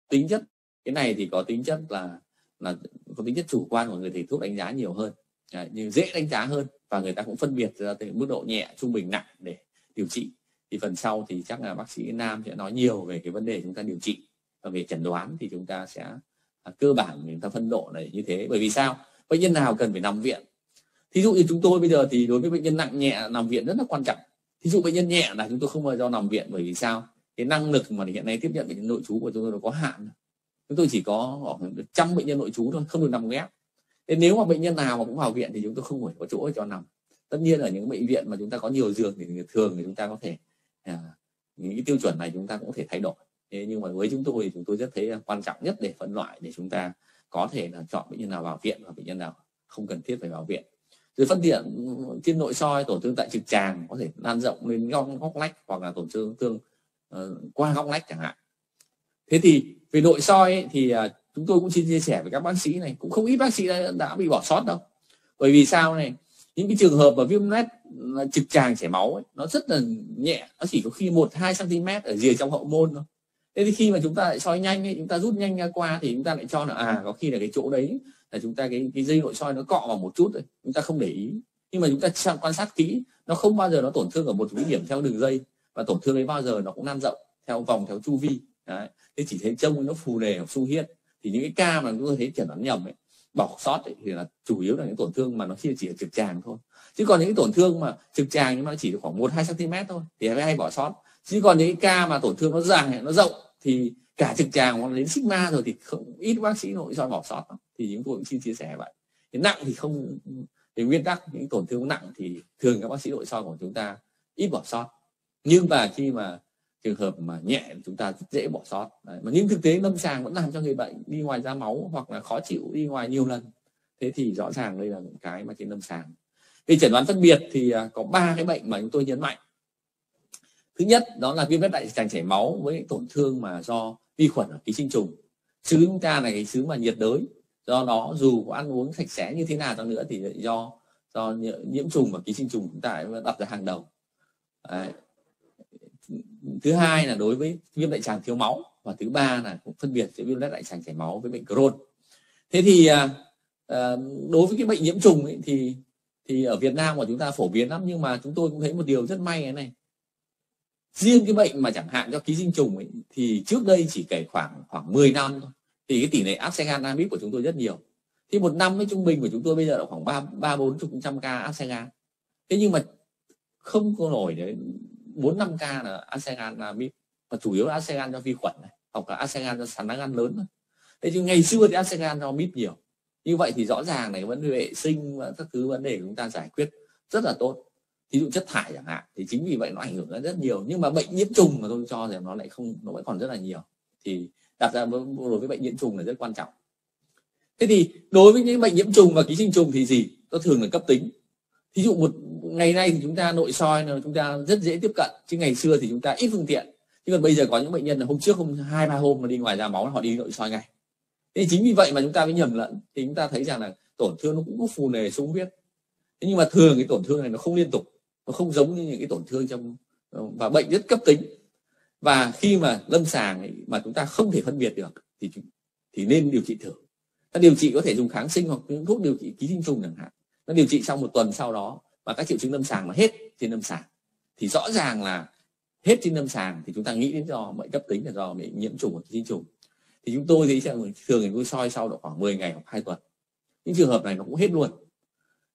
tính chất cái này thì có tính chất là là có tính chất chủ quan của người thầy thuốc đánh giá nhiều hơn. Đấy, nhưng dễ đánh giá hơn và người ta cũng phân biệt ra từ mức độ nhẹ trung bình nặng để điều trị. Thì phần sau thì chắc là bác sĩ Nam sẽ nói nhiều về cái vấn đề chúng ta điều trị và về chẩn đoán thì chúng ta sẽ à, cơ bản chúng ta phân độ này như thế. Bởi vì sao? Bệnh nhân nào cần phải nằm viện? Thí dụ như chúng tôi bây giờ thì đối với bệnh nhân nặng nhẹ nằm viện rất là quan trọng. Thí dụ bệnh nhân nhẹ là chúng tôi không bao giờ nằm viện. Bởi vì sao? Cái năng lực mà hiện nay tiếp nhận bệnh nhân nội trú của chúng tôi nó có hạn. Chúng tôi chỉ có khoảng trăm bệnh nhân nội trú thôi không được nằm ghép. Thế nếu mà bệnh nhân nào mà cũng vào viện thì chúng tôi không phải có chỗ cho nằm. Tất nhiên ở những bệnh viện mà chúng ta có nhiều giường thì thường thì chúng ta có thể à, những cái tiêu chuẩn này chúng ta cũng có thể thay đổi thế nhưng mà với chúng tôi thì chúng tôi rất thấy quan trọng nhất để phân loại để chúng ta có thể là chọn bệnh nhân nào vào viện và bệnh nhân nào không cần thiết phải vào viện. Rồi phân điện trên nội soi tổn thương tại trực tràng có thể lan rộng lên góc, góc lách hoặc là tổn thương thương uh, qua góc lách chẳng hạn. Thế thì về nội soi ấy, thì uh, chúng tôi cũng xin chia sẻ với các bác sĩ này cũng không ít bác sĩ đã, đã bị bỏ sót đâu. Bởi vì sao này? Những cái trường hợp mà viêm loét à, trực tràng chảy máu ấy, nó rất là nhẹ nó chỉ có khi một hai cm ở rìa trong hậu môn thôi thế thì khi mà chúng ta lại soi nhanh ấy, chúng ta rút nhanh ra qua thì chúng ta lại cho là à có khi là cái chỗ đấy là chúng ta cái cái dây nội soi nó cọ vào một chút rồi chúng ta không để ý. Nhưng mà chúng ta quan sát kỹ nó không bao giờ nó tổn thương ở một cái điểm theo đường dây và tổn thương ấy bao giờ nó cũng lan rộng theo vòng theo chu vi. Đấy. thế chỉ thấy trông nó phù nề hoặc sung huyết thì những cái ca mà chúng tôi thấy chẩn đoán nhầm ấy bỏ sót ấy, thì là chủ yếu là những tổn thương mà nó chỉ chỉ ở trực tràng thôi. Chứ còn những cái tổn thương mà trực tràng nhưng mà chỉ được khoảng một hai cm thôi thì hay bỏ sót. Chứ còn những cái ca mà tổn thương nó dài nó rộng thì cả trực tràng hoặc đến sigma rồi thì không, ít bác sĩ nội soi bỏ sót thì chúng tôi cũng xin chia sẻ vậy. Thì nặng thì không, thì nguyên tắc những tổn thương nặng thì thường các bác sĩ nội soi của chúng ta ít bỏ sót. Nhưng mà khi mà trường hợp mà nhẹ chúng ta rất dễ bỏ sót. Đấy. mà nhưng thực tế lâm sàng vẫn làm cho người bệnh đi ngoài ra máu hoặc là khó chịu đi ngoài nhiều lần. Thế thì rõ ràng đây là những cái mà trên lâm sàng. Về chẩn đoán phân biệt thì à, có ba cái bệnh mà chúng tôi nhấn mạnh thứ nhất đó là viêm lết đại tràng chảy máu với tổn thương mà do vi khuẩn ở ký sinh trùng. Xứ chúng ta là cái xứ mà nhiệt đới do đó dù có ăn uống sạch sẽ như thế nào nữa thì do do nhiễm trùng và ký sinh trùng chúng ta đặt ra hàng đầu. Đấy. thứ hai là đối với viêm đại tràng thiếu máu và thứ ba là cũng phân biệt giữa viêm đại tràng chảy máu với bệnh Crohn. Thế thì à, à, đối với cái bệnh nhiễm trùng ấy, thì thì ở Việt Nam của chúng ta phổ biến lắm nhưng mà chúng tôi cũng thấy một điều rất may cái này riêng cái bệnh mà chẳng hạn cho ký sinh trùng ấy, thì trước đây chỉ kể khoảng khoảng 10 năm thôi. Thì cái tỷ lệ arsegan amip của chúng tôi rất nhiều. Thì một năm với trung bình của chúng tôi bây giờ là khoảng ba ba bốn chục trăm ca arsegan thế nhưng mà không có nổi đến bốn năm ca là arsegan amip và chủ yếu là arsegan cho vi khuẩn này hoặc là arsegan cho lá gan lớn thôi thế nhưng ngày xưa thì arsegan cho mít nhiều. Như vậy thì rõ ràng này vấn đề vệ sinh và các thứ vấn đề chúng ta giải quyết rất là tốt ví dụ chất thải chẳng hạn, thì chính vì vậy nó ảnh hưởng rất nhiều. Nhưng mà bệnh nhiễm trùng mà tôi cho rằng nó lại không, nó vẫn còn rất là nhiều. Thì đặt ra đối với bệnh nhiễm trùng là rất quan trọng. Thế thì đối với những bệnh nhiễm trùng và ký sinh trùng thì gì? Nó thường là cấp tính. Ví dụ một, ngày nay thì chúng ta nội soi là chúng ta rất dễ tiếp cận, chứ ngày xưa thì chúng ta ít phương tiện. Chứ còn bây giờ có những bệnh nhân là hôm trước hôm, hai, ba hôm mà đi ngoài ra máu, họ đi nội soi ngay. Thế chính vì vậy mà chúng ta mới nhầm lẫn, thì chúng ta thấy rằng là tổn thương nó cũng có phù nề sung huyết. Thế nhưng mà thường cái tổn thương này nó không liên tục nó không giống như những cái tổn thương trong ờ, và bệnh rất cấp tính. Và khi mà lâm sàng ấy, mà chúng ta không thể phân biệt được thì thì nên điều trị thử. Ta điều trị có thể dùng kháng sinh hoặc những thuốc điều trị ký sinh trùng chẳng hạn. Nó điều trị sau một tuần sau đó và các triệu chứng lâm sàng mà hết trên lâm sàng. Thì rõ ràng là hết trên lâm sàng thì chúng ta nghĩ đến do bệnh cấp tính là do bị nhiễm trùng hoặc ký sinh trùng. Thì chúng tôi thì thường thì tôi soi sau độ khoảng 10 ngày hoặc 2 tuần. Những trường hợp này nó cũng hết luôn.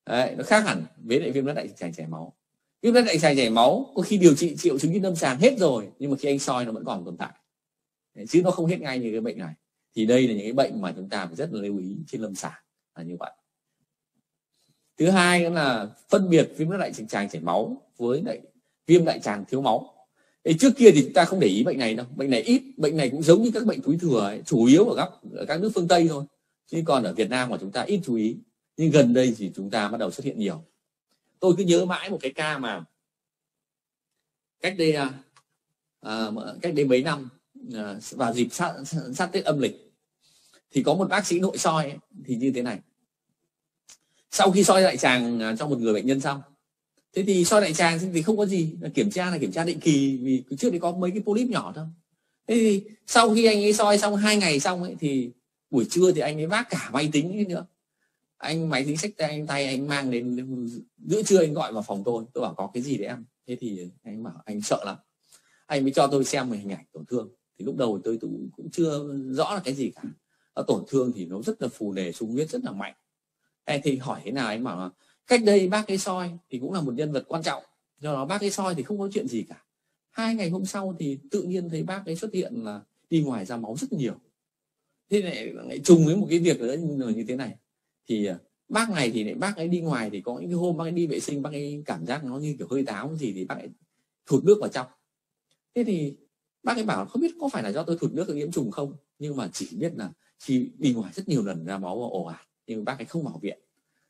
Đấy, nó khác hẳn với lại viêm lết đại tràng chảy máu viêm lết đại tràng chảy máu có khi điều trị triệu chứng viêm lâm sàng hết rồi nhưng mà khi anh soi nó vẫn còn tồn tại. Chứ nó không hết ngay như cái bệnh này. Thì đây là những cái bệnh mà chúng ta phải rất là lưu ý trên lâm sàng là như vậy. Thứ hai là phân biệt viêm lết đại tràng chảy máu với lại viêm đại tràng thiếu máu. Ê, trước kia thì chúng ta không để ý bệnh này đâu. Bệnh này ít bệnh này cũng giống như các bệnh túi thừa ấy, chủ yếu ở các ở các nước phương tây thôi. Chứ còn ở việt nam của chúng ta ít chú ý. Nhưng gần đây thì chúng ta bắt đầu xuất hiện nhiều tôi cứ nhớ mãi một cái ca mà cách đây à, à cách đây mấy năm à, vào dịp sát, sát tết âm lịch thì có một bác sĩ nội soi ấy, thì như thế này. Sau khi soi đại tràng à, cho một người bệnh nhân xong thế thì soi đại tràng thì không có gì kiểm tra là kiểm tra định kỳ vì trước đấy có mấy cái polyp nhỏ thôi. Thế thì sau khi anh ấy soi xong hai ngày xong ấy thì buổi trưa thì anh ấy vác cả máy tính nữa anh máy tính sách tay anh tay anh mang đến giữa trưa anh gọi vào phòng tôi. Tôi bảo có cái gì đấy em? Thế thì anh bảo anh sợ lắm. Anh mới cho tôi xem một hình ảnh tổn thương. Thì lúc đầu tôi cũng, cũng chưa rõ là cái gì cả. Ở tổn thương thì nó rất là phù nề sung huyết rất là mạnh. Em thì hỏi thế nào? Anh bảo là cách đây bác cái soi thì cũng là một nhân vật quan trọng. Do đó bác cái soi thì không có chuyện gì cả. Hai ngày hôm sau thì tự nhiên thấy bác ấy xuất hiện là đi ngoài ra máu rất nhiều. Thế này lại trùng với một cái việc nữa như thế này thì à, bác này thì lại, bác ấy đi ngoài thì có những cái hôm bác ấy đi vệ sinh, bác ấy cảm giác nó như kiểu hơi táo gì thì bác ấy thụt nước vào trong. Thế thì bác ấy bảo không biết có phải là do tôi thụt nước nhiễm trùng không? Nhưng mà chỉ biết là khi đi ngoài rất nhiều lần ra máu và ồ ạt, nhưng bác ấy không vào viện.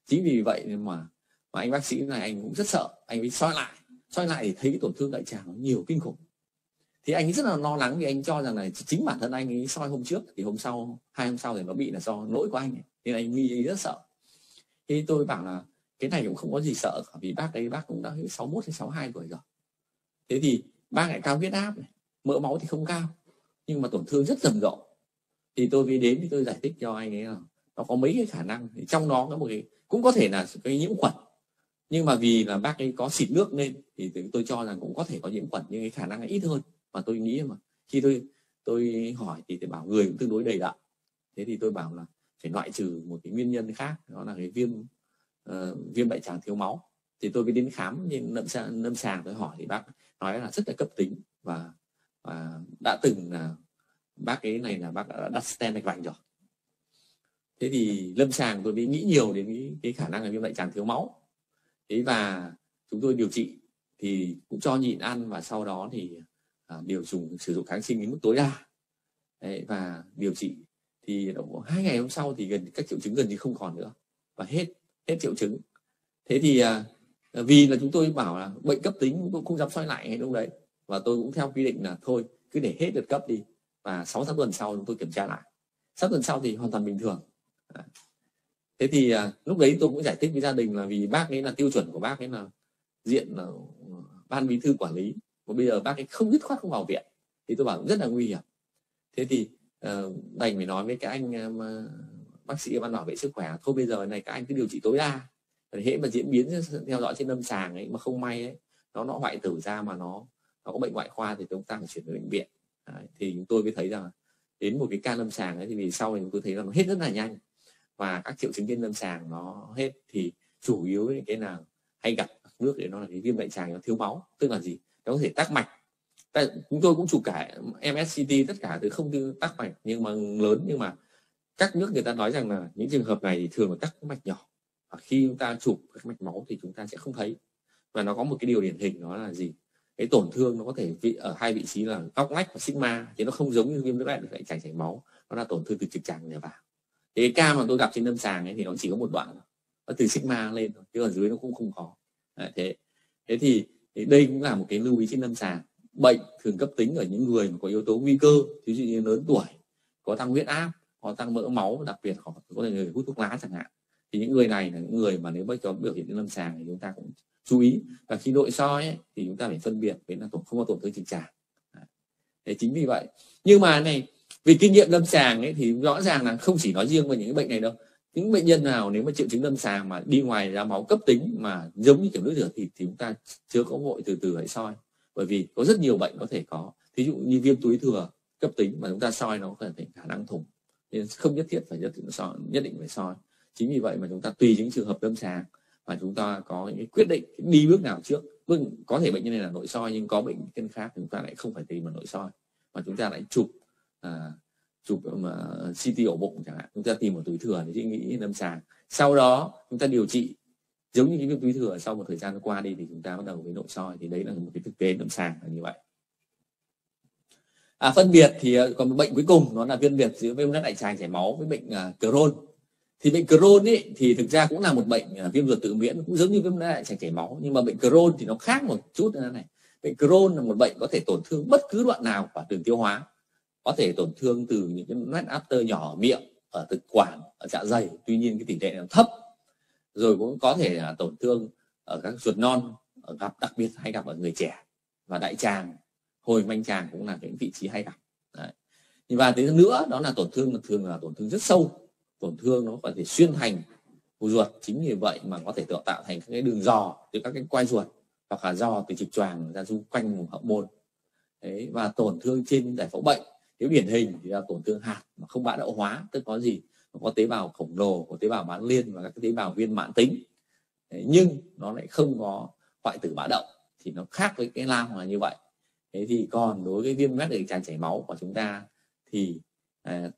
Chính vì vậy nên mà mà anh bác sĩ này anh cũng rất sợ, anh ấy soi lại. Soi lại thì thấy cái tổn thương đại tràng nó nhiều kinh khủng. Thì anh ấy rất là lo lắng vì anh cho rằng là chính bản thân anh ấy soi hôm trước, thì hôm sau, hai hôm sau thì nó bị là do lỗi của anh ấy nhưng anh nghi rất sợ. Thì tôi bảo là, cái này cũng không có gì sợ cả, vì bác đấy bác cũng đã 61 hay 62 tuổi rồi. Thế thì bác lại cao huyết áp này, mỡ máu thì không cao, nhưng mà tổn thương rất rầm rộ. Thì tôi mới đến thì tôi giải thích cho anh ấy là nó có mấy cái khả năng. Thì trong đó có một cái, cũng có thể là cái nhiễm khuẩn, nhưng mà vì là bác ấy có xịt nước lên thì tôi cho rằng cũng có thể có nhiễm khuẩn, nhưng cái khả năng là ít hơn. Mà tôi nghĩ mà, khi tôi tôi hỏi thì tôi bảo người cũng tương đối đầy đặn. Thế thì tôi bảo là phải loại trừ một cái nguyên nhân khác đó là cái viêm uh, viêm đại tràng thiếu máu. Thì tôi mới đến khám nhưng lâm sàng lâm sàng tôi hỏi thì bác nói là rất là cấp tính và và đã từng là bác ấy này là bác đã đặt stent mạch vành rồi. Thế thì lâm sàng tôi mới nghĩ nhiều đến cái, cái khả năng là viêm đại tràng thiếu máu. Thế và chúng tôi điều trị thì cũng cho nhịn ăn và sau đó thì à, điều dùng sử dụng kháng sinh đến mức tối đa. Đấy, và điều trị thì hai ngày hôm sau thì gần, các triệu chứng gần như không còn nữa. Và hết hết triệu chứng. Thế thì à, vì là chúng tôi bảo là bệnh cấp tính cũng không dám soi lại ngay lúc đấy. Và tôi cũng theo quy định là thôi, cứ để hết đợt cấp đi. Và 6 tháng tuần sau chúng tôi kiểm tra lại. 6 tuần sau thì hoàn toàn bình thường. Thế thì à, lúc đấy tôi cũng giải thích với gia đình là vì bác ấy là tiêu chuẩn của bác ấy là diện là ừ, ban bí thư quản lý. Và bây giờ bác ấy không dứt khoát không vào viện. Thì tôi bảo rất là nguy hiểm. Thế thì Ờ, đành phải nói với các anh ờ, bác sĩ ban bảo vệ sức khỏe thôi bây giờ này các anh cứ điều trị tối đa. Hễ mà diễn biến theo dõi trên lâm sàng ấy mà không may ấy nó nó hoại tử ra mà nó nó có bệnh ngoại khoa thì chúng ta phải chuyển đến bệnh viện. Đấy, thì chúng tôi mới thấy rằng đến một cái ca lâm sàng ấy thì vì sau này tôi thấy là nó hết rất là nhanh và các triệu chứng trên lâm sàng nó hết thì chủ yếu cái nào hay gặp nước để nó là cái viêm đại tràng nó thiếu máu tức là gì? Nó có thể tắc mạch chúng tôi cũng chụp cả MSCT tất cả từ không tư tắc mạch nhưng mà lớn nhưng mà các nước người ta nói rằng là những trường hợp này thì thường là tắc mạch nhỏ. Và khi chúng ta chụp các mạch máu thì chúng ta sẽ không thấy. Và nó có một cái điều điển hình đó là gì? Cái tổn thương nó có thể vị ở hai vị trí là góc lách và sigma thì nó không giống như viêm nước đại chảy chảy máu. Nó là tổn thương từ trực tràng này vào. Thì cái ca mà tôi gặp trên lâm sàng ấy thì nó chỉ có một đoạn nó từ sigma lên thôi chứ ở dưới nó cũng không có. Thế. Thế thì, thì đây cũng là một cái lưu ý trên lâm sàng bệnh thường cấp tính ở những người mà có yếu tố nguy cơ ví dụ như lớn tuổi có tăng huyết áp có tăng mỡ máu đặc biệt có có thể người hút thuốc lá chẳng hạn. Thì những người này là những người mà nếu mới có biểu hiện lâm sàng thì chúng ta cũng chú ý. Và khi nội soi ấy, thì chúng ta phải phân biệt với là tổn không có tổn thương trực tràng đấy. Chính vì vậy. Nhưng mà này vì kinh nghiệm lâm sàng ấy thì rõ ràng là không chỉ nói riêng về những cái bệnh này đâu. Những bệnh nhân nào nếu mà triệu chứng lâm sàng mà đi ngoài ra máu cấp tính mà giống như kiểu nước rửa thịt thì chúng ta chưa có vội từ từ hãy soi bởi vì có rất nhiều bệnh có thể có. Ví dụ như viêm túi thừa cấp tính mà chúng ta soi nó có thể khả năng thủng. Nên không nhất thiết phải nhất định soi nhất định phải soi. Chính vì vậy mà chúng ta tùy những trường hợp lâm sàng và chúng ta có những quyết định đi bước nào trước. Bước có thể bệnh nhân này là nội soi nhưng có bệnh nhân khác chúng ta lại không phải tìm mà nội soi. Mà chúng ta lại chụp à, chụp à, mà CT ổ bụng chẳng hạn. Chúng ta tìm một túi thừa để suy nghĩ lâm sàng. Sau đó chúng ta điều trị giống như cái viêm túi thừa sau một thời gian nó qua đi thì chúng ta bắt đầu với nội soi thì đấy là một cái thực tế lâm sàng là như vậy. À, phân biệt thì ờ, còn một bệnh cuối cùng nó là phân biệt giữa viêm lết đại tràng chảy máu với bệnh uh, Crohn. Thì bệnh Crohn ấy thì thực ra cũng là một bệnh uh, viêm ruột tự miễn cũng giống như viêm lết đại tràng chảy máu nhưng mà bệnh Crohn thì nó khác một chút như thế này. Bệnh Crohn là một bệnh có thể tổn thương bất cứ đoạn nào của đường tiêu hóa. Có thể tổn thương từ những cái nét after nhỏ ở miệng ở thực quản ở dạ dày tuy nhiên cái tỷ lệ nó thấp rồi cũng có thể là tổn thương ở các ruột non ở gặp đặc biệt hay gặp ở người trẻ và đại tràng. Hồi manh tràng cũng là những vị trí hay gặp. Đấy. và thứ nữa đó là tổn thương thường là tổn thương rất sâu. Tổn thương nó có thể xuyên thành của ruột chính vì vậy mà có thể tạo tạo thành các cái đường giò từ các cái quai ruột hoặc là giò từ trực tràng ra xung quanh vùng hậu môn. Đấy, và tổn thương trên giải phẫu bệnh. Nếu điển hình thì là tổn thương hạt mà không bã đậu hóa tức có gì? Có tế bào khổng lồ có tế bào bán liên và các tế bào viên mãn tính. Nhưng nó lại không có hoại tử bã động thì nó khác với cái lao là như vậy. Thế thì còn đối với viêm loét đại tràng chảy máu của chúng ta thì à,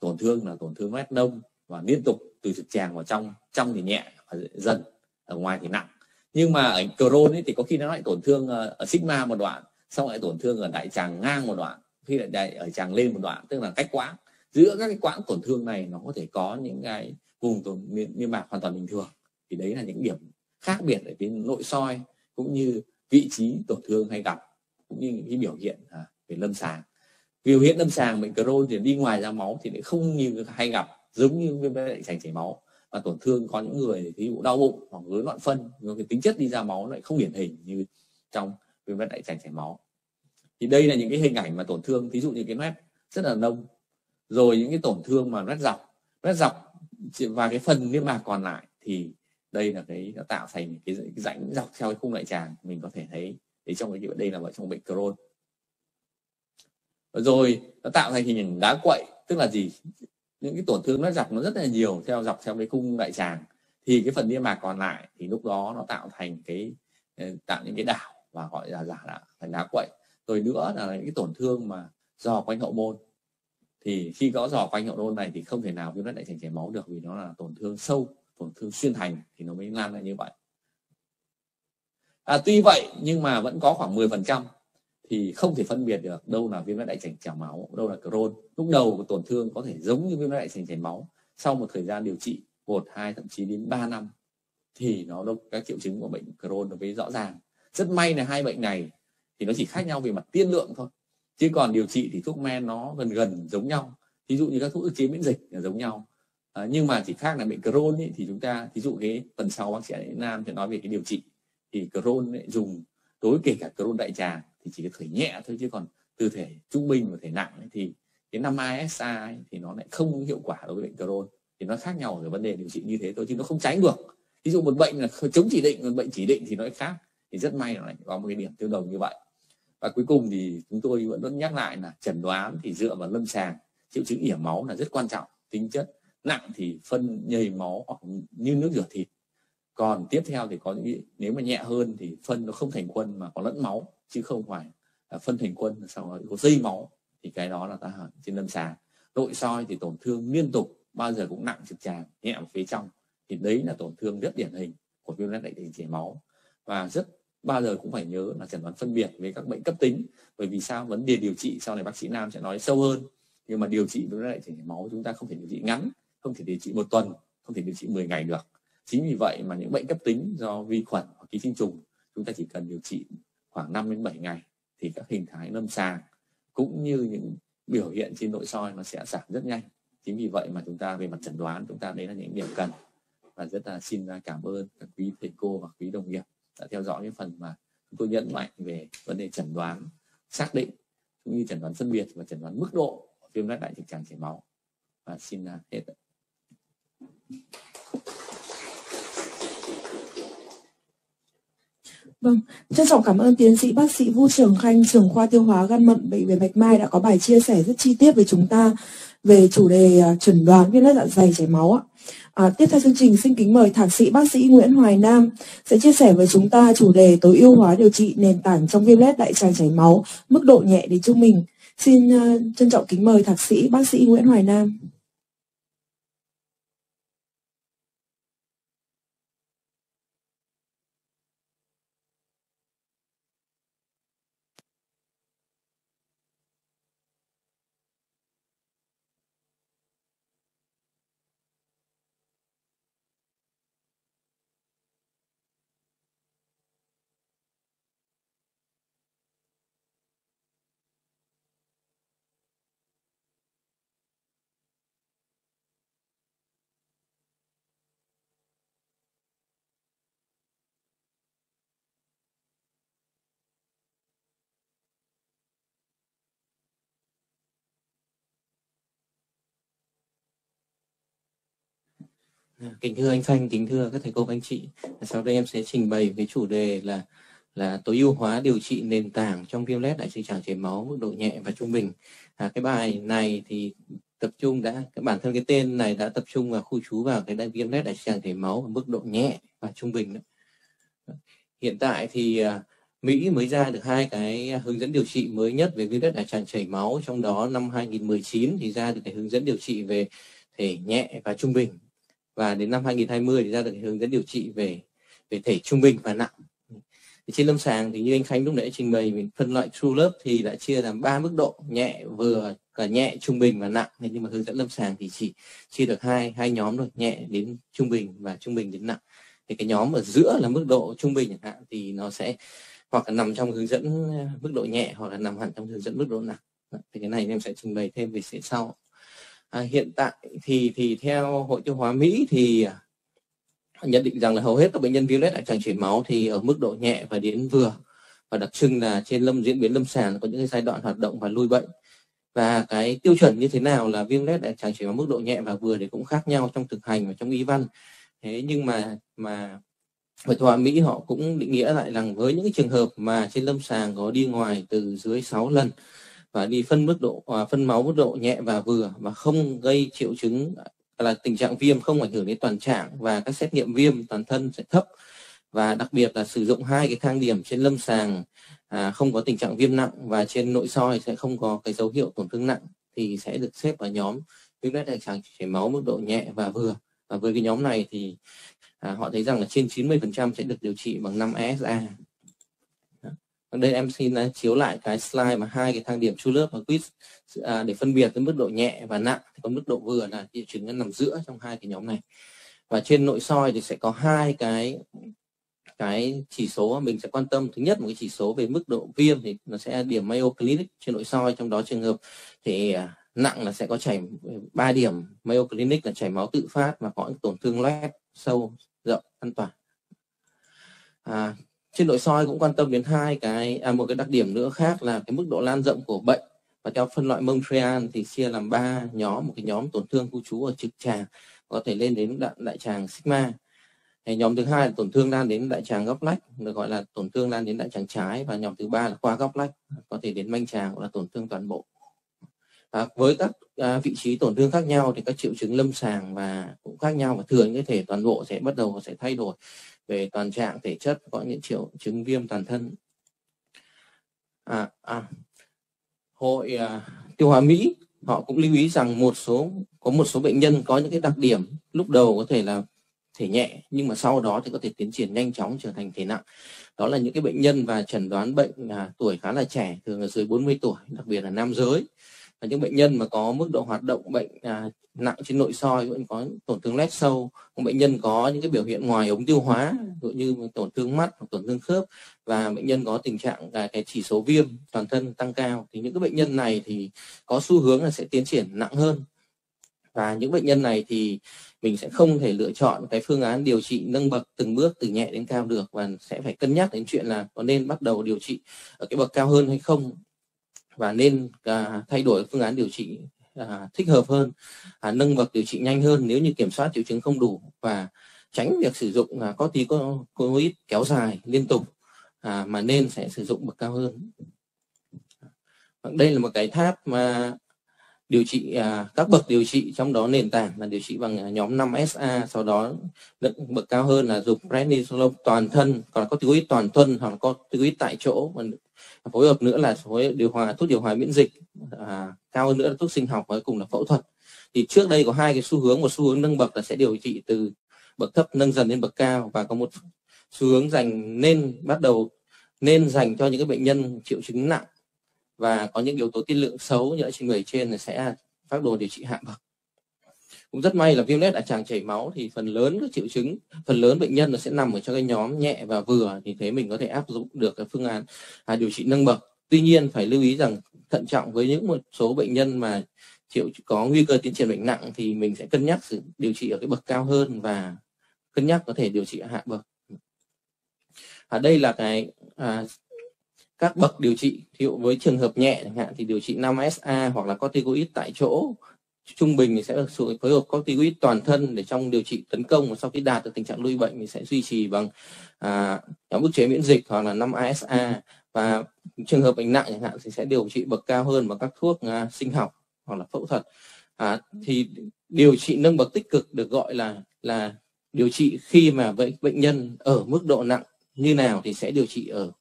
tổn thương là tổn thương loét nông và liên tục từ trực tràng vào trong trong thì nhẹ và dần ở ngoài thì nặng. Nhưng mà ở Crohn ấy thì có khi nó lại tổn thương ờ, ở sigma một đoạn xong lại tổn thương ở đại tràng ngang một đoạn khi lại đại ở tràng lên một đoạn tức là cách quãng giữa các cái quãng tổn thương này nó có thể có những cái vùng tổn niêm mạc hoàn toàn bình thường. Thì đấy là những điểm khác biệt ở bên nội soi cũng như vị trí tổn thương hay gặp cũng như những cái biểu hiện à, về lâm sàng. Biểu hiện lâm sàng bệnh Crohn thì đi ngoài ra máu thì lại không như hay gặp giống như viêm đại tràng chảy máu. Và tổn thương có những người ví dụ đau bụng hoặc rối loạn phân nhưng cái tính chất đi ra máu lại không điển hình như trong viêm đại tràng chảy máu. Thì đây là những cái hình ảnh mà tổn thương ví dụ như cái nét rất là nông rồi những cái tổn thương mà rất dọc rất dọc và cái phần niêm mạc còn lại thì đây là cái nó tạo thành cái, cái rãnh dọc theo cái khung đại tràng mình có thể thấy. Thì trong cái đây là ở trong bệnh Crohn. Rồi nó tạo thành hình ảnh đá quậy tức là gì? Những cái tổn thương nó dọc nó rất là nhiều theo dọc theo cái khung đại tràng. Thì cái phần niêm mạc còn lại thì lúc đó nó tạo thành cái ờ, tạo những cái đảo và gọi là giả là thành đá quậy. Rồi nữa là những cái tổn thương mà do quanh hậu môn thì khi có dò quanh hậu môn này thì không thể nào viêm lết đại tràng chảy máu được vì nó là tổn thương sâu tổn thương xuyên thành thì nó mới lan ra như vậy. À, tuy vậy nhưng mà vẫn có khoảng 10% thì không thể phân biệt được đâu là viêm lết đại tràng chảy máu đâu là Crohn lúc đầu của tổn thương có thể giống như viêm lết đại tràng chảy máu sau một thời gian điều trị một hai thậm chí đến 3 năm thì nó đâu các triệu chứng của bệnh Crohn nó mới rõ ràng. Rất may là hai bệnh này thì nó chỉ khác nhau về mặt tiên lượng thôi chứ còn điều trị thì thuốc men nó gần gần giống nhau. Ví dụ như các thuốc ức chế miễn dịch là giống nhau. À, nhưng mà chỉ khác là bệnh Crohn ấy, thì chúng ta ví dụ cái tuần sau bác sĩ Nam sẽ nói về cái điều trị. Thì Crohn ấy, dùng đối kể cả Crohn đại tràng thì chỉ có thể nhẹ thôi chứ còn từ thể trung bình và thể nặng ấy, thì cái năm ASA ấy, thì nó lại không hiệu quả đối với bệnh Crohn. Thì nó khác nhau ở cái vấn đề điều trị như thế thôi chứ nó không tránh được. Ví dụ một bệnh là chống chỉ định một bệnh chỉ định thì nó khác. Thì rất may là lại có một cái điểm tương đồng như vậy và cuối cùng thì chúng tôi vẫn luôn nhắc lại là chẩn đoán thì dựa vào lâm sàng, triệu chứng ỉa máu là rất quan trọng, tính chất nặng thì phân nhầy máu hoặc như nước rửa thịt. Còn tiếp theo thì có những nếu mà nhẹ hơn thì phân nó không thành quân mà có lẫn máu, chứ không phải là phân thành quân sau đó có dây máu, thì cái đó là ta hỏi trên lâm sàng. Nội soi thì tổn thương liên tục, bao giờ cũng nặng trực tràng, nhẹ ở phía trong, thì đấy là tổn thương rất điển hình của viêm loét đại tràng chảy máu. Và rất bao giờ cũng phải nhớ là chẩn đoán phân biệt với các bệnh cấp tính. Bởi vì sao? Vấn đề điều trị, sau này bác sĩ nam sẽ nói sâu hơn. Nhưng mà điều trị với lại chảy máu chúng ta không thể điều trị ngắn, không thể điều trị một tuần, không thể điều trị 10 ngày được. Chính vì vậy mà những bệnh cấp tính do vi khuẩn hoặc ký sinh trùng, chúng ta chỉ cần điều trị khoảng 5 đến 7 ngày thì các hình thái lâm sàng cũng như những biểu hiện trên nội soi nó sẽ giảm rất nhanh. Chính vì vậy mà chúng ta về mặt chẩn đoán, chúng ta đấy là những điểm cần. Và rất là xin cảm ơn các quý thầy cô và quý đồng nghiệp đã theo dõi cái phần mà chúng tôi nhấn mạnh về vấn đề chẩn đoán xác định cũng như chẩn đoán phân biệt và chẩn đoán mức độ viêm lết đại trực tràng chảy máu. Và xin à, hết Vâng, trân trọng cảm ơn tiến sĩ bác sĩ Vu Trường Khanh, trưởng khoa tiêu hóa gan mận bệnh viện Bạch Mai đã có bài chia sẻ rất chi tiết với chúng ta về chủ đề uh, đoán viêm loét dạ dày chảy máu ạ. À, tiếp theo chương trình xin kính mời thạc sĩ bác sĩ Nguyễn Hoài Nam sẽ chia sẻ với chúng ta chủ đề tối ưu hóa điều trị nền tảng trong viêm loét đại tràng chảy máu mức độ nhẹ đến trung bình. Xin uh, trân trọng kính mời thạc sĩ bác sĩ Nguyễn Hoài Nam. Dạ. Kính thưa anh thanh, kính thưa các thầy cô anh chị. Sau đây em sẽ trình bày với chủ đề là là tối ưu hóa điều trị nền tảng trong viêm lết đại trực tràng chảy máu mức độ nhẹ và trung bình. À, cái bài này thì tập trung đã cái bản thân cái tên này đã tập trung vào khu trú vào cái đại viêm lết đại trực tràng chảy máu ở mức độ nhẹ và trung bình. Đó. Hiện tại thì à, Mỹ mới ra được hai cái hướng dẫn điều trị mới nhất về viêm lết đại tràng chảy máu trong đó năm 2019 thì ra được cái hướng dẫn điều trị về thể nhẹ và trung bình và đến năm 2020 thì ra được hướng dẫn điều trị về về thể trung bình và nặng. Thì trên lâm sàng thì như anh Khánh lúc nãy trình bày, mình phân loại true lớp thì đã chia làm ba mức độ, nhẹ, vừa cả nhẹ, trung bình và nặng. Nhưng mà hướng dẫn lâm sàng thì chỉ chia được hai hai nhóm thôi, nhẹ đến trung bình và trung bình đến nặng. Thì cái nhóm ở giữa là mức độ trung bình chẳng hạn, thì nó sẽ hoặc là nằm trong hướng dẫn mức độ nhẹ hoặc là nằm hẳn trong hướng dẫn mức độ nặng. Thì cái này em sẽ trình bày thêm về sẽ sau à, hiện tại thì thì theo hội tiêu hóa Mỹ thì à, nhận định rằng là hầu hết các bệnh nhân viêm lết đại tràng chảy máu thì ở mức độ nhẹ và đến vừa. Và đặc trưng là trên lâm diễn biến lâm sàng có những cái giai đoạn hoạt động và lui bệnh. Và cái tiêu chuẩn như thế nào là viêm lết đại tràng chảy máu mức độ nhẹ và vừa thì cũng khác nhau trong thực hành và trong y văn. Thế nhưng mà mà hội thoa Mỹ họ cũng định nghĩa lại rằng với những trường hợp mà trên lâm sàng có đi ngoài từ dưới 6 lần và đi phân mức độ à, phân máu mức độ nhẹ và vừa và không gây triệu chứng là tình trạng viêm không ảnh hưởng đến toàn trạng và các xét nghiệm viêm toàn thân sẽ thấp. Và đặc biệt là sử dụng hai cái thang điểm trên lâm sàng à, không có tình trạng viêm nặng và trên nội soi sẽ không có cái dấu hiệu tổn thương nặng thì sẽ được xếp vào nhóm viêm lết đại tràng chảy máu mức độ nhẹ và vừa. Và với cái nhóm này thì à, họ thấy rằng là trên 90% sẽ được điều trị bằng 5 ESA đây em xin à, chiếu lại cái slide mà hai cái thang điểm chu lớp và quiz à, để phân biệt cái mức độ nhẹ và nặng thì có mức độ vừa là triệu chứng nằm giữa trong hai cái nhóm này. Và trên nội soi thì sẽ có hai cái cái chỉ số mình sẽ quan tâm. Thứ nhất một cái chỉ số về mức độ viêm thì nó sẽ điểm Mayo Clinic trên nội soi. Trong đó trường hợp thì à, nặng là sẽ có chảy 3 điểm. Mayo Clinic là chảy máu tự phát và có tổn thương loét sâu rộng an toàn. À, trên nội soi cũng quan tâm đến hai cái à, một cái đặc điểm nữa khác là cái mức độ lan rộng của bệnh. Và theo phân loại Montreal thì chia làm ba nhóm một cái nhóm tổn thương khu trú ở trực tràng có thể lên đến đại, đại tràng sigma. Thì nhóm thứ hai là tổn thương lan đến đại tràng góc lách được gọi là tổn thương lan đến đại tràng trái. Và nhóm thứ ba là qua góc lách có thể đến manh tràng hoặc là tổn thương toàn bộ. À, với các à, vị trí tổn thương khác nhau thì các triệu chứng lâm sàng và cũng khác nhau và thường cái thể toàn bộ sẽ bắt đầu sẽ thay đổi về toàn trạng thể chất có những triệu chứng viêm toàn thân. À, à, hội à, tiêu hóa Mỹ họ cũng lưu ý rằng một số có một số bệnh nhân có những cái đặc điểm lúc đầu có thể là thể nhẹ nhưng mà sau đó thì có thể tiến triển nhanh chóng trở thành thể nặng. Đó là những cái bệnh nhân và chẩn đoán bệnh là tuổi khá là trẻ thường là dưới 40 tuổi đặc biệt là nam giới và những bệnh nhân mà có mức độ hoạt động bệnh à, nặng trên nội soi vẫn có tổn thương lét sâu. Bệnh nhân có những cái biểu hiện ngoài ống tiêu hóa ví như tổn thương mắt hoặc tổn thương khớp. Và bệnh nhân có tình trạng là cái chỉ số viêm toàn thân tăng cao. Thì những cái bệnh nhân này thì có xu hướng là sẽ tiến triển nặng hơn. Và những bệnh nhân này thì mình sẽ không thể lựa chọn cái phương án điều trị nâng bậc từng bước từ nhẹ đến cao được. Và sẽ phải cân nhắc đến chuyện là có nên bắt đầu điều trị ở cái bậc cao hơn hay không và nên à, thay đổi phương án điều trị à, thích hợp hơn à, nâng bậc điều trị nhanh hơn nếu như kiểm soát triệu chứng không đủ và tránh việc sử dụng à, corticoid kéo dài liên tục à, mà nên sẽ sử dụng bậc cao hơn. Vâng, đây là một cái tháp mà điều trị à, các bậc điều trị trong đó nền tảng là điều trị bằng à, nhóm 5SA sau đó bậc cao hơn là dùng prednisolone toàn thân còn có corticoid toàn thân hoặc là có corticoid tại chỗ. Và phối hợp nữa là phối điều hòa thuốc điều hòa miễn dịch à, cao hơn nữa là thuốc sinh học và cùng là phẫu thuật. Thì trước đây có hai cái xu hướng một xu hướng nâng bậc là sẽ điều trị từ bậc thấp nâng dần lên bậc cao và có một xu hướng dành nên bắt đầu nên dành cho những cái bệnh nhân triệu chứng nặng và có những yếu tố tiên lượng xấu như đã trình bày trên thì sẽ phác đồ điều trị hạ bậc. Cũng rất may là viêm lết đại tràng chảy máu thì phần lớn các triệu chứng phần lớn bệnh nhân nó sẽ nằm ở trong cái nhóm nhẹ và vừa thì thế mình có thể áp dụng được cái phương án à, điều trị nâng bậc. Tuy nhiên phải lưu ý rằng thận trọng với những một số bệnh nhân mà triệu có nguy cơ tiến triển bệnh nặng thì mình sẽ cân nhắc sự điều trị ở cái bậc cao hơn và cân nhắc có thể điều trị hạ bậc. Ở đây là cái à, các bậc điều trị ví dụ với trường hợp nhẹ chẳng hạn thì điều trị 5SA hoặc là corticoid tại chỗ trung bình thì sẽ sự phối hợp corticoid toàn thân để trong điều trị tấn công và sau khi đạt được tình trạng lui bệnh thì sẽ duy trì bằng à, nhóm ức chế miễn dịch hoặc là 5 ASA và trường hợp bệnh nặng chẳng hạn thì sẽ điều trị bậc cao hơn bằng các thuốc à, sinh học hoặc là phẫu thuật. À, thì điều trị nâng bậc tích cực được gọi là là điều trị khi mà bệnh bệnh nhân ở mức độ nặng như nào thì sẽ điều trị ở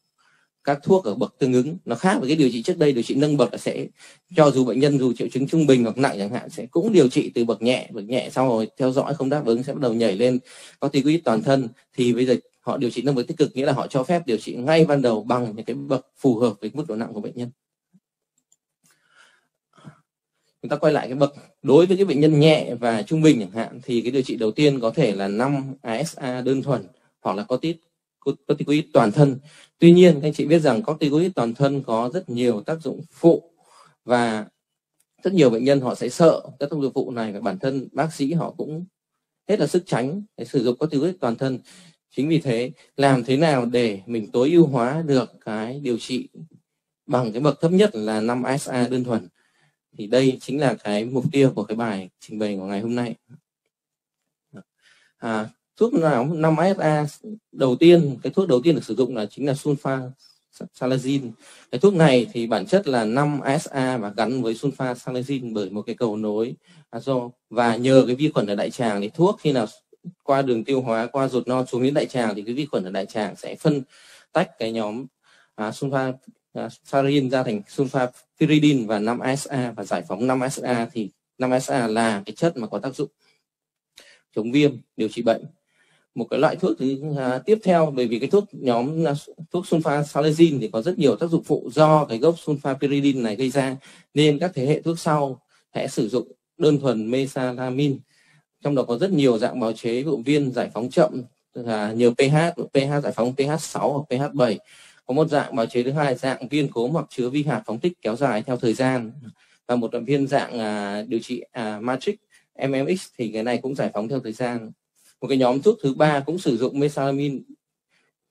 các thuốc ở bậc tương ứng, nó khác với cái điều trị trước đây, điều trị nâng bậc sẽ cho dù bệnh nhân dù triệu chứng trung bình hoặc nặng chẳng hạn, sẽ cũng điều trị từ bậc nhẹ bậc nhẹ sau rồi theo dõi không đáp ứng, sẽ bắt đầu nhảy lên có corticoid toàn thân. Thì bây giờ họ điều trị nâng bậc tích cực nghĩa là họ cho phép điều trị ngay ban đầu bằng những cái bậc phù hợp với mức độ nặng của bệnh nhân. Chúng ta quay lại cái bậc đối với cái bệnh nhân nhẹ và trung bình chẳng hạn, thì cái điều trị đầu tiên có thể là 5 ASA đơn thuần hoặc là corticoid corticoid toàn thân. Tuy nhiên các anh chị biết rằng corticoid toàn thân có rất nhiều tác dụng phụ và rất nhiều bệnh nhân họ sẽ sợ các tác dụng phụ này và bản thân bác sĩ họ cũng hết là sức tránh để sử dụng corticoid toàn thân. Chính vì thế làm thế nào để mình tối ưu hóa được cái điều trị bằng cái bậc thấp nhất là 5 SA đơn thuần? Thì đây chính là cái mục tiêu của cái bài trình bày của ngày hôm nay. À, thuốc nào 5 ASA đầu tiên cái thuốc đầu tiên được sử dụng là chính là sulfa salazin cái thuốc này thì bản chất là 5 ASA và gắn với sulfa salazin bởi một cái cầu nối. À, Azo và nhờ cái vi khuẩn ở đại tràng thì thuốc khi nào qua đường tiêu hóa qua ruột non xuống đến đại tràng thì cái vi khuẩn ở đại tràng sẽ phân tách cái nhóm à, sulfa à, sarin ra thành sulfa pyridine và 5 ASA và giải phóng 5 ASA thì 5 ASA là cái chất mà có tác dụng chống viêm điều trị bệnh một cái loại thuốc thứ à, tiếp theo bởi vì cái thuốc nhóm à, thuốc sulfasalazine thì có rất nhiều tác dụng phụ do cái gốc sulfapyridine này gây ra nên các thế hệ thuốc sau sẽ sử dụng đơn thuần mesalamine. Trong đó có rất nhiều dạng bào chế vụ viên giải phóng chậm là nhiều pH pH giải phóng pH 6 hoặc pH 7 có một dạng bào chế thứ hai dạng viên cố hoặc chứa vi hạt phóng tích kéo dài theo thời gian. Và một viên dạng à, điều trị à, matrix MMX thì cái này cũng giải phóng theo thời gian một cái nhóm thuốc thứ ba cũng sử dụng mesalamine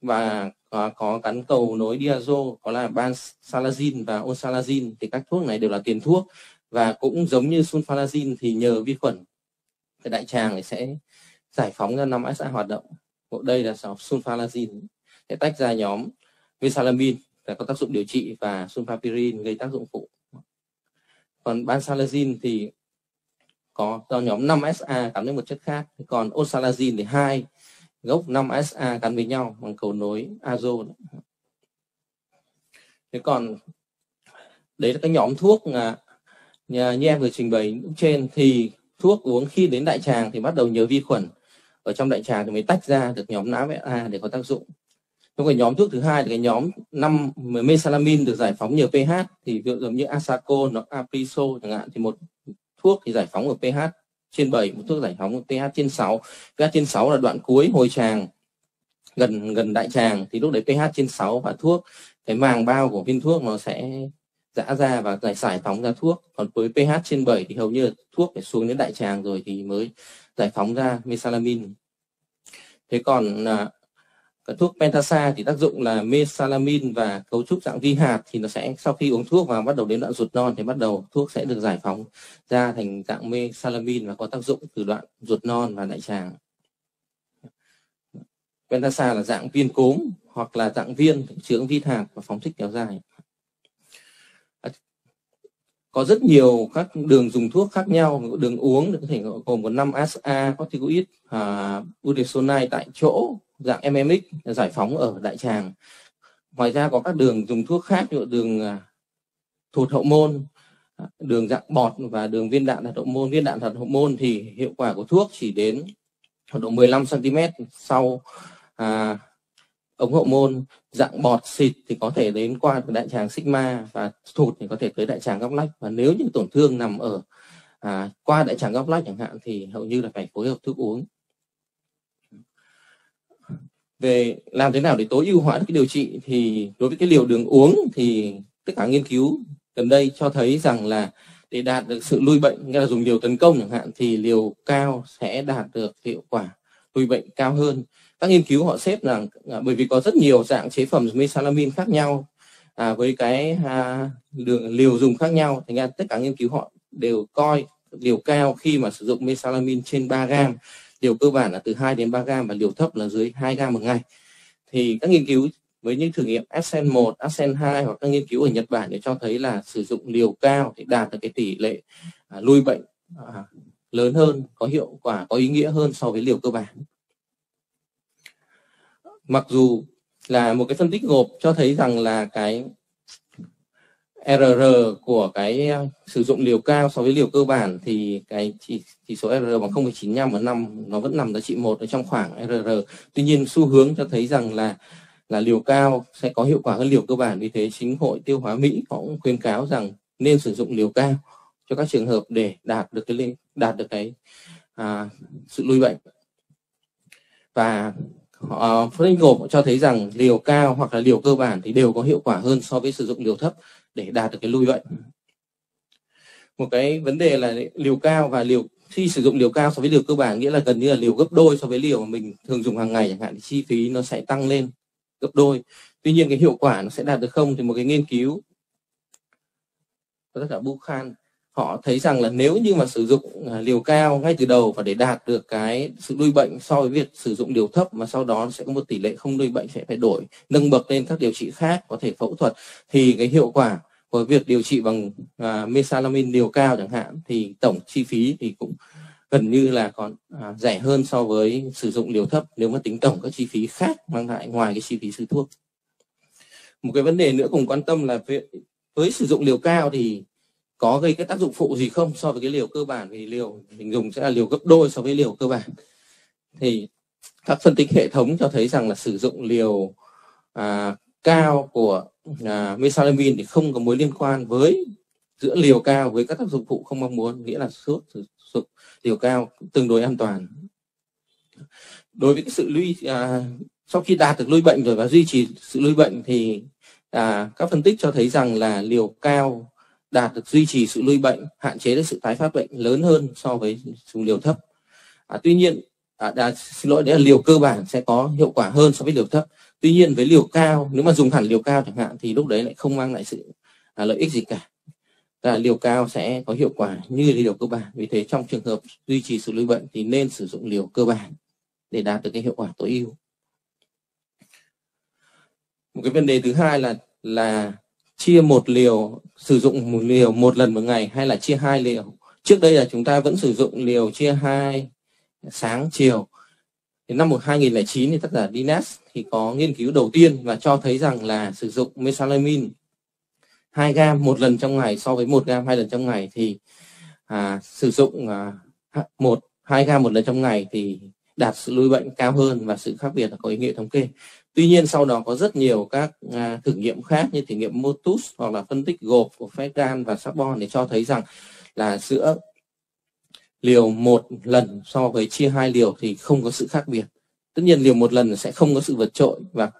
và có, có gắn cầu nối diazo có là bansalazin và osalazin thì các thuốc này đều là tiền thuốc và cũng giống như sulfalazin thì nhờ vi khuẩn cái đại tràng sẽ giải phóng ra năm SA hoạt động. Bộ đây là sulfalazin sẽ tách ra nhóm mesalamine là có tác dụng điều trị và sulfapirin gây tác dụng phụ. Còn bansalazin thì có do nhóm 5SA gắn với một chất khác. Còn oxalazin thì hai gốc 5SA gắn với nhau bằng cầu nối azo thế còn đấy là cái nhóm thuốc mà như, như em vừa trình bày lúc trên thì thuốc uống khi đến đại tràng thì bắt đầu nhờ vi khuẩn. Ở trong đại tràng thì mới tách ra được nhóm nám A để có tác dụng. Trong cái nhóm thuốc thứ hai là cái nhóm 5 mesalamin được giải phóng nhờ pH thì ví dụ giống như Asaco, nó Apriso chẳng hạn thì một thuốc thì giải phóng ở pH trên 7, một thuốc giải phóng ở pH trên 6. pH trên 6 là đoạn cuối hồi tràng gần gần đại tràng thì lúc đấy pH trên 6 và thuốc cái màng bao của viên thuốc nó sẽ giã ra và giải giải phóng ra thuốc còn với pH trên 7 thì hầu như thuốc phải xuống đến đại tràng rồi thì mới giải phóng ra mesalamin. thế còn à, à, cái thuốc pentasa thì tác dụng là mesalamine và cấu trúc dạng vi hạt thì nó sẽ sau khi uống thuốc và bắt đầu đến đoạn ruột non thì bắt đầu thuốc sẽ được giải phóng ra thành dạng mesalamine và có tác dụng từ đoạn ruột non và đại tràng. Pentasa là dạng viên cốm hoặc là dạng viên chứa vi hạt và phóng thích kéo dài. À, có rất nhiều các đường dùng thuốc khác nhau. Đường uống có thể gồm có 5ASA, corticoid uh, budesonide tại chỗ dạng MMX giải phóng ở đại tràng. Ngoài ra có các đường dùng thuốc khác như đường à, thụt hậu môn à, đường dạng bọt và đường viên đạn hạt hậu môn. Viên đạn hạt hậu môn thì hiệu quả của thuốc chỉ đến khoảng độ 15 cm sau à, ống hậu môn. Dạng bọt xịt thì có thể đến qua đại tràng sigma và thụt thì có thể tới đại tràng góc lách. Và nếu như tổn thương nằm ở à, qua đại tràng góc lách chẳng hạn thì hầu như là phải phối hợp thuốc uống về làm thế nào để tối ưu hóa cái điều trị thì đối với cái liều đường uống thì tất cả nghiên cứu gần đây cho thấy rằng là để đạt được sự lui bệnh nghĩa là dùng liều tấn công chẳng hạn thì liều cao sẽ đạt được hiệu quả lui bệnh cao hơn. Các nghiên cứu họ xếp rằng à, bởi vì có rất nhiều dạng chế phẩm mesalamin khác nhau à, với cái à, đường liều dùng khác nhau thành ra tất cả nghiên cứu họ đều coi liều cao khi mà sử dụng mesalamin trên 3 gram liều cơ bản là từ 2 đến 3 gram và liều thấp là dưới 2 gram một ngày thì các nghiên cứu với những thử nghiệm Ascend 1, Ascend 2 hoặc các nghiên cứu ở Nhật Bản để cho thấy là sử dụng liều cao thì đạt được cái tỷ lệ à, lui bệnh à, lớn hơn, có hiệu quả, có ý nghĩa hơn so với liều cơ bản. Mặc dù là một cái phân tích gộp cho thấy rằng là cái RR của cái ờ, sử dụng liều cao so với liều cơ bản thì cái chỉ, chỉ số RR bằng 0,95 ở năm nó vẫn nằm giá trị một ở trong khoảng RR. Tuy nhiên xu hướng cho thấy rằng là là liều cao sẽ có hiệu quả hơn liều cơ bản. Vì thế chính hội tiêu hóa Mỹ cũng khuyên cáo rằng nên sử dụng liều cao cho các trường hợp để đạt được cái đạt được cái à, sự lui bệnh. Và họ phân tích cho thấy rằng liều cao hoặc là liều cơ bản thì đều có hiệu quả hơn so với sử dụng liều thấp để đạt được cái lưu bệnh một cái vấn đề là liều cao và liều, khi sử dụng liều cao so với liều cơ bản nghĩa là gần như là liều gấp đôi so với liều mà mình thường dùng hàng ngày chẳng hạn, thì chi phí nó sẽ tăng lên gấp đôi. Tuy nhiên cái hiệu quả nó sẽ đạt được không thì một cái nghiên cứu tất cả Bukhan họ thấy rằng là nếu như mà sử dụng à, liều cao ngay từ đầu và để đạt được cái sự nuôi bệnh so với việc sử dụng liều thấp mà sau đó sẽ có một tỷ lệ không nuôi bệnh sẽ phải đổi nâng bậc lên các điều trị khác có thể phẫu thuật thì cái hiệu quả của việc điều trị bằng à, mesalamin liều cao chẳng hạn thì tổng chi phí thì cũng gần như là còn à, rẻ hơn so với sử dụng liều thấp nếu mà tính tổng các chi phí khác mang lại ngoài cái chi phí sử thuốc. Một cái vấn đề nữa cùng quan tâm là với, với sử dụng liều cao thì có gây cái tác dụng phụ gì không so với cái liều cơ bản? Vì liều mình dùng sẽ là liều gấp đôi so với liều cơ bản. Thì các phân tích hệ thống cho thấy rằng là sử dụng liều à, cao của à, mesalamin thì không có mối liên quan với giữa liều cao với các tác dụng phụ không mong muốn nghĩa là sốt sử dụng liều cao tương đối an toàn. Đối với cái sự lui à, sau khi đạt được lui bệnh rồi và duy trì sự lui bệnh thì à, các phân tích cho thấy rằng là liều cao đạt được duy trì sự lui bệnh hạn chế được sự tái phát bệnh lớn hơn so với dùng liều thấp. À, tuy nhiên à, đã, xin lỗi đấy là liều cơ bản sẽ có hiệu quả hơn so với liều thấp. Tuy nhiên với liều cao nếu mà dùng hẳn liều cao chẳng hạn thì lúc đấy lại không mang lại sự à, lợi ích gì cả. Là liều cao sẽ có hiệu quả như liều cơ bản. Vì thế trong trường hợp duy trì sự lui bệnh thì nên sử dụng liều cơ bản để đạt được cái hiệu quả tối ưu. Một cái vấn đề thứ hai là là chia một liều sử dụng một liều một lần một ngày hay là chia hai liều trước đây là chúng ta vẫn sử dụng liều chia hai sáng chiều đến năm 2009 thì tác giả Dinas thì có nghiên cứu đầu tiên và cho thấy rằng là sử dụng mesalamin 2 gam một lần trong ngày so với 1 gam hai lần trong ngày thì à, sử dụng à, một hai gam một lần trong ngày thì đạt sự lui bệnh cao hơn và sự khác biệt là có ý nghĩa thống kê. Tuy nhiên sau đó có rất nhiều các à, thử nghiệm khác như thử nghiệm Motus hoặc là phân tích gộp của Fegan và Sabon để cho thấy rằng là giữa liều một lần so với chia hai liều thì không có sự khác biệt. Tất nhiên liều một lần sẽ không có sự vượt trội và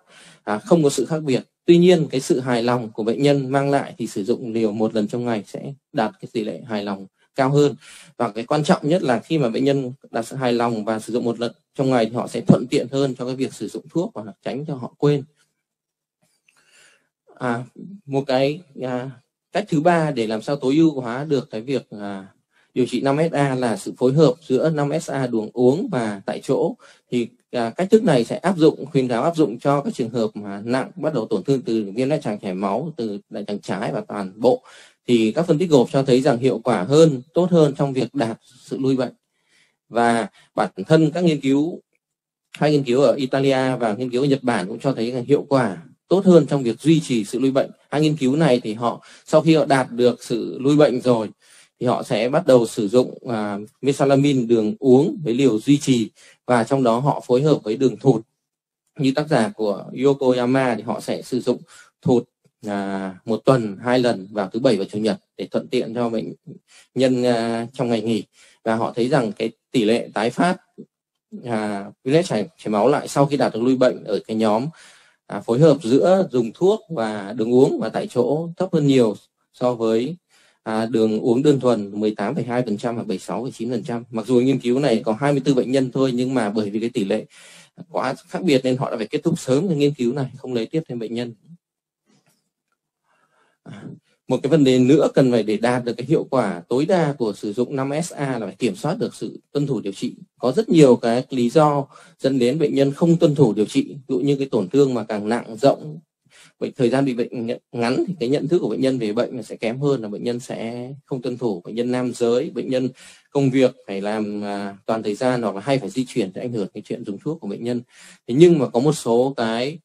à, không có sự khác biệt. Tuy nhiên cái sự hài lòng của bệnh nhân mang lại thì sử dụng liều một lần trong ngày sẽ đạt cái tỷ lệ hài lòng cao hơn. Và cái quan trọng nhất là khi mà bệnh nhân đạt sự hài lòng và sử dụng một lần trong ngày thì họ sẽ thuận tiện hơn cho cái việc sử dụng thuốc và tránh cho họ quên. À, một cái à, cách thứ ba để làm sao tối ưu hóa được cái việc à, điều trị 5SA là sự phối hợp giữa 5SA đường uống và tại chỗ. Thì à, cách thức này sẽ áp dụng khuyến cáo áp dụng cho các trường hợp mà nặng bắt đầu tổn thương từ viêm đại tràng chảy máu từ đại tràng trái và toàn bộ thì các phân tích gộp cho thấy rằng hiệu quả hơn tốt hơn trong việc đạt sự lui bệnh. Và bản thân các nghiên cứu hai nghiên cứu ở Italia và nghiên cứu ở Nhật Bản cũng cho thấy rằng hiệu quả tốt hơn trong việc duy trì sự lui bệnh. Hai nghiên cứu này thì họ sau khi họ đạt được sự lui bệnh rồi thì họ sẽ bắt đầu sử dụng à, uh, mesalamin đường uống với liều duy trì và trong đó họ phối hợp với đường thụt. Như tác giả của Yokoyama thì họ sẽ sử dụng thụt à, một tuần hai lần vào thứ bảy và chủ nhật để thuận tiện cho bệnh nhân à, trong ngày nghỉ và họ thấy rằng cái tỷ lệ tái phát à, virus chảy, chảy máu lại sau khi đạt được lui bệnh ở cái nhóm à, phối hợp giữa dùng thuốc và đường uống và tại chỗ thấp hơn nhiều so với à, đường uống đơn thuần 18,2% và 76,9%. Mặc dù nghiên cứu này có 24 bệnh nhân thôi nhưng mà bởi vì cái tỷ lệ quá khác biệt nên họ đã phải kết thúc sớm cái nghiên cứu này, không lấy tiếp thêm bệnh nhân. Một cái vấn đề nữa cần phải để đạt được cái hiệu quả tối đa của sử dụng 5SA là phải kiểm soát được sự tuân thủ điều trị. Có rất nhiều cái lý do dẫn đến bệnh nhân không tuân thủ điều trị, ví dụ như cái tổn thương mà càng nặng rộng. Bệnh thời gian bị bệnh ngắn thì cái nhận thức của bệnh nhân về bệnh sẽ kém hơn là bệnh nhân sẽ không tuân thủ. Bệnh nhân nam giới bệnh nhân công việc phải làm à, toàn thời gian hoặc là hay phải di chuyển sẽ ảnh hưởng cái chuyện dùng thuốc của bệnh nhân. Thế nhưng mà có một số cái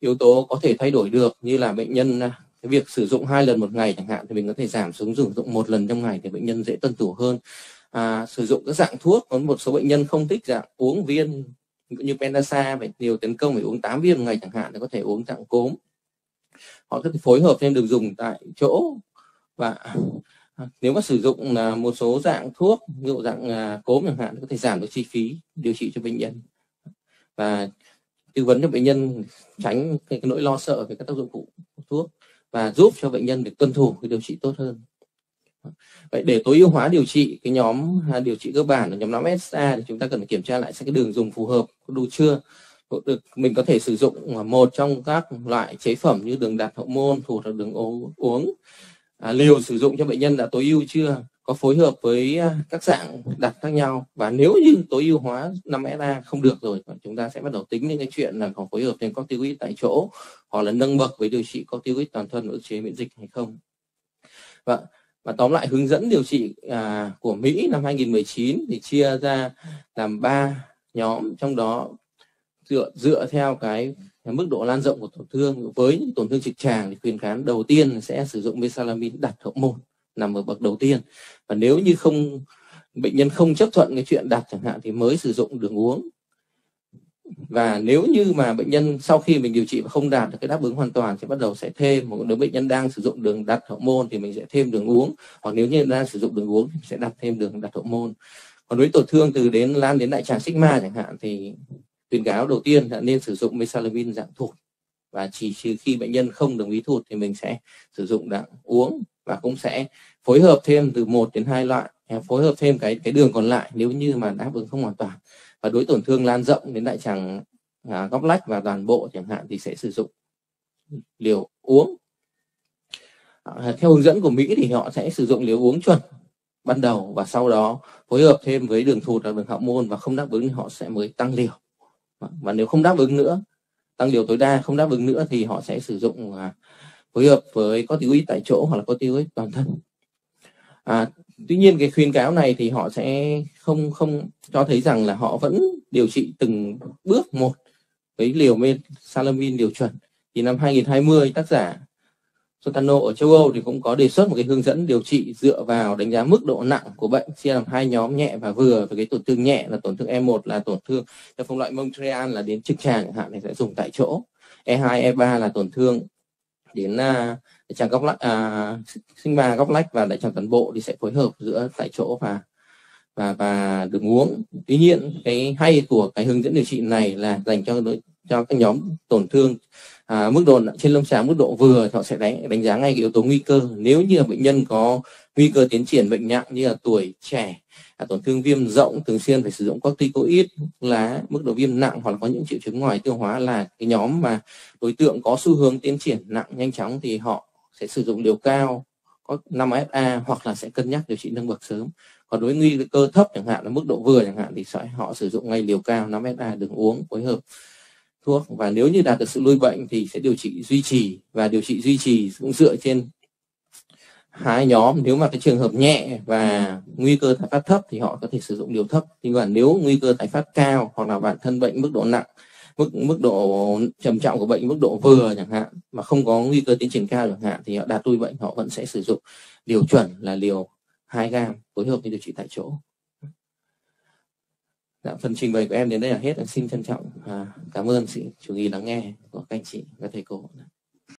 yếu tố có thể thay đổi được như là bệnh nhân à, cái việc sử dụng hai lần một ngày chẳng hạn thì mình có thể giảm xuống sử dụng một lần trong ngày thì bệnh nhân dễ tuân thủ hơn. À, sử dụng các dạng thuốc có một số bệnh nhân không thích dạng uống viên như Pentasa phải nhiều tấn công phải uống 8 viên một ngày chẳng hạn thì có thể uống dạng cốm. Họ có thể phối hợp thêm được dùng tại chỗ. Và à, nếu mà sử dụng là một số dạng thuốc ví dụ dạng à, cốm chẳng hạn có thể giảm được chi phí điều trị cho bệnh nhân. Và tư vấn cho bệnh nhân tránh cái, cái nỗi lo sợ về các tác dụng phụ của thuốc và giúp cho bệnh nhân được tuân thủ cái điều trị tốt hơn. Vậy để tối ưu hóa điều trị cái nhóm à, điều trị cơ bản là nhóm 5 SA thì chúng ta cần phải kiểm tra lại xem cái đường dùng phù hợp có đủ chưa. Được mình có thể sử dụng à, một trong các loại chế phẩm như đường đạt hậu môn thuộc là đường uống. À, liều sử dụng cho bệnh nhân đã tối ưu chưa? Có phối hợp với à, các dạng đặt khác nhau. Và nếu như tối ưu hóa 5 SA e không được rồi chúng ta sẽ bắt đầu tính đến cái chuyện là có phối hợp thêm corticoid tại chỗ hoặc là nâng bậc với điều trị corticoid toàn thân ức chế miễn dịch hay không. Và và tóm lại hướng dẫn điều trị à, của Mỹ năm 2019 thì chia ra làm ba nhóm. Trong đó dựa dựa theo cái, mức độ lan rộng của tổn thương với những tổn thương trực tràng thì khuyên khán đầu tiên sẽ sử dụng mesalamin đặt hậu môn nằm ở bậc đầu tiên. Và nếu như không, bệnh nhân không chấp thuận cái chuyện đặt chẳng hạn thì mới sử dụng đường uống. Và nếu như mà bệnh nhân sau khi mình điều trị và không đạt được cái đáp ứng hoàn toàn thì bắt đầu sẽ thêm một, nếu bệnh nhân đang sử dụng đường đặt hậu môn thì mình sẽ thêm đường uống. Hoặc nếu như đang sử dụng đường uống thì sẽ đặt thêm đường đặt hậu môn còn với tổn thương từ đến lan đến đại tràng sigma chẳng hạn thì khuyến cáo đầu tiên là nên sử dụng mesalamine dạng thụt và chỉ trừ khi bệnh nhân không đồng ý thụt thì mình sẽ sử dụng dạng uống và cũng sẽ phối hợp thêm từ một đến hai loại phối hợp thêm cái cái đường còn lại nếu như mà đáp ứng không hoàn toàn. Và đối tổn thương lan rộng đến đại tràng à, góc lách và toàn bộ chẳng hạn thì sẽ sử dụng liều uống. À, theo hướng dẫn của Mỹ thì họ sẽ sử dụng liều uống chuẩn ban đầu và sau đó phối hợp thêm với đường thụt và đường hậu môn và không đáp ứng thì họ sẽ mới tăng liều. Và nếu không đáp ứng nữa tăng liều tối đa không đáp ứng nữa thì họ sẽ sử dụng à, phối hợp với có tiêu ít tại chỗ hoặc là có tiêu ít toàn thân. À, tuy nhiên cái khuyến cáo này thì họ sẽ không không cho thấy rằng là họ vẫn điều trị từng bước một với liều mesalamine điều chuẩn. Thì năm 2020 tác giả Sotano ở châu Âu thì cũng có đề xuất một cái hướng dẫn điều trị dựa vào đánh giá mức độ nặng của bệnh chia làm hai nhóm nhẹ và vừa. Và cái tổn thương nhẹ là tổn thương E1 là tổn thương theo phân loại Montreal là đến trực tràng chẳng hạn thì sẽ dùng tại chỗ. E2 E3 là tổn thương đến uh, đại tràng góc lách à, sinh ba góc lách và đại tràng toàn bộ thì sẽ phối hợp giữa tại chỗ và và và đường uống. Tuy nhiên cái hay của cái hướng dẫn điều trị này là dành cho cho các nhóm tổn thương à, mức độ trên lâm sàng mức độ vừa họ sẽ đánh đánh giá ngay cái yếu tố nguy cơ. Nếu như bệnh nhân có nguy cơ tiến triển bệnh nặng như là tuổi trẻ à, tổn thương viêm rộng thường xuyên phải sử dụng corticoid là mức độ viêm nặng hoặc là có những triệu chứng ngoài tiêu hóa là cái nhóm mà đối tượng có xu hướng tiến triển nặng nhanh chóng thì họ sẽ sử dụng liều cao có 5 FA hoặc là sẽ cân nhắc điều trị nâng bậc sớm. Còn đối với nguy cơ thấp chẳng hạn là mức độ vừa chẳng hạn thì sẽ họ sử dụng ngay liều cao 5 sa đường uống phối hợp thuốc. Và nếu như đạt được sự lui bệnh thì sẽ điều trị duy trì. Và điều trị duy trì cũng dựa trên hai nhóm nếu mà cái trường hợp nhẹ và nguy cơ tái phát thấp thì họ có thể sử dụng liều thấp nhưng mà nếu nguy cơ tái phát cao hoặc là bản thân bệnh mức độ nặng mức mức độ trầm trọng của bệnh mức độ vừa chẳng hạn mà không có nguy cơ tiến triển cao chẳng hạn thì họ đạt tôi bệnh họ vẫn sẽ sử dụng liều chuẩn là liều 2 gam phối hợp với điều trị tại chỗ Dạ, phần trình bày của em đến đây là hết. Xin trân trọng à, cảm ơn sự chú ý lắng nghe của các anh chị và thầy cô.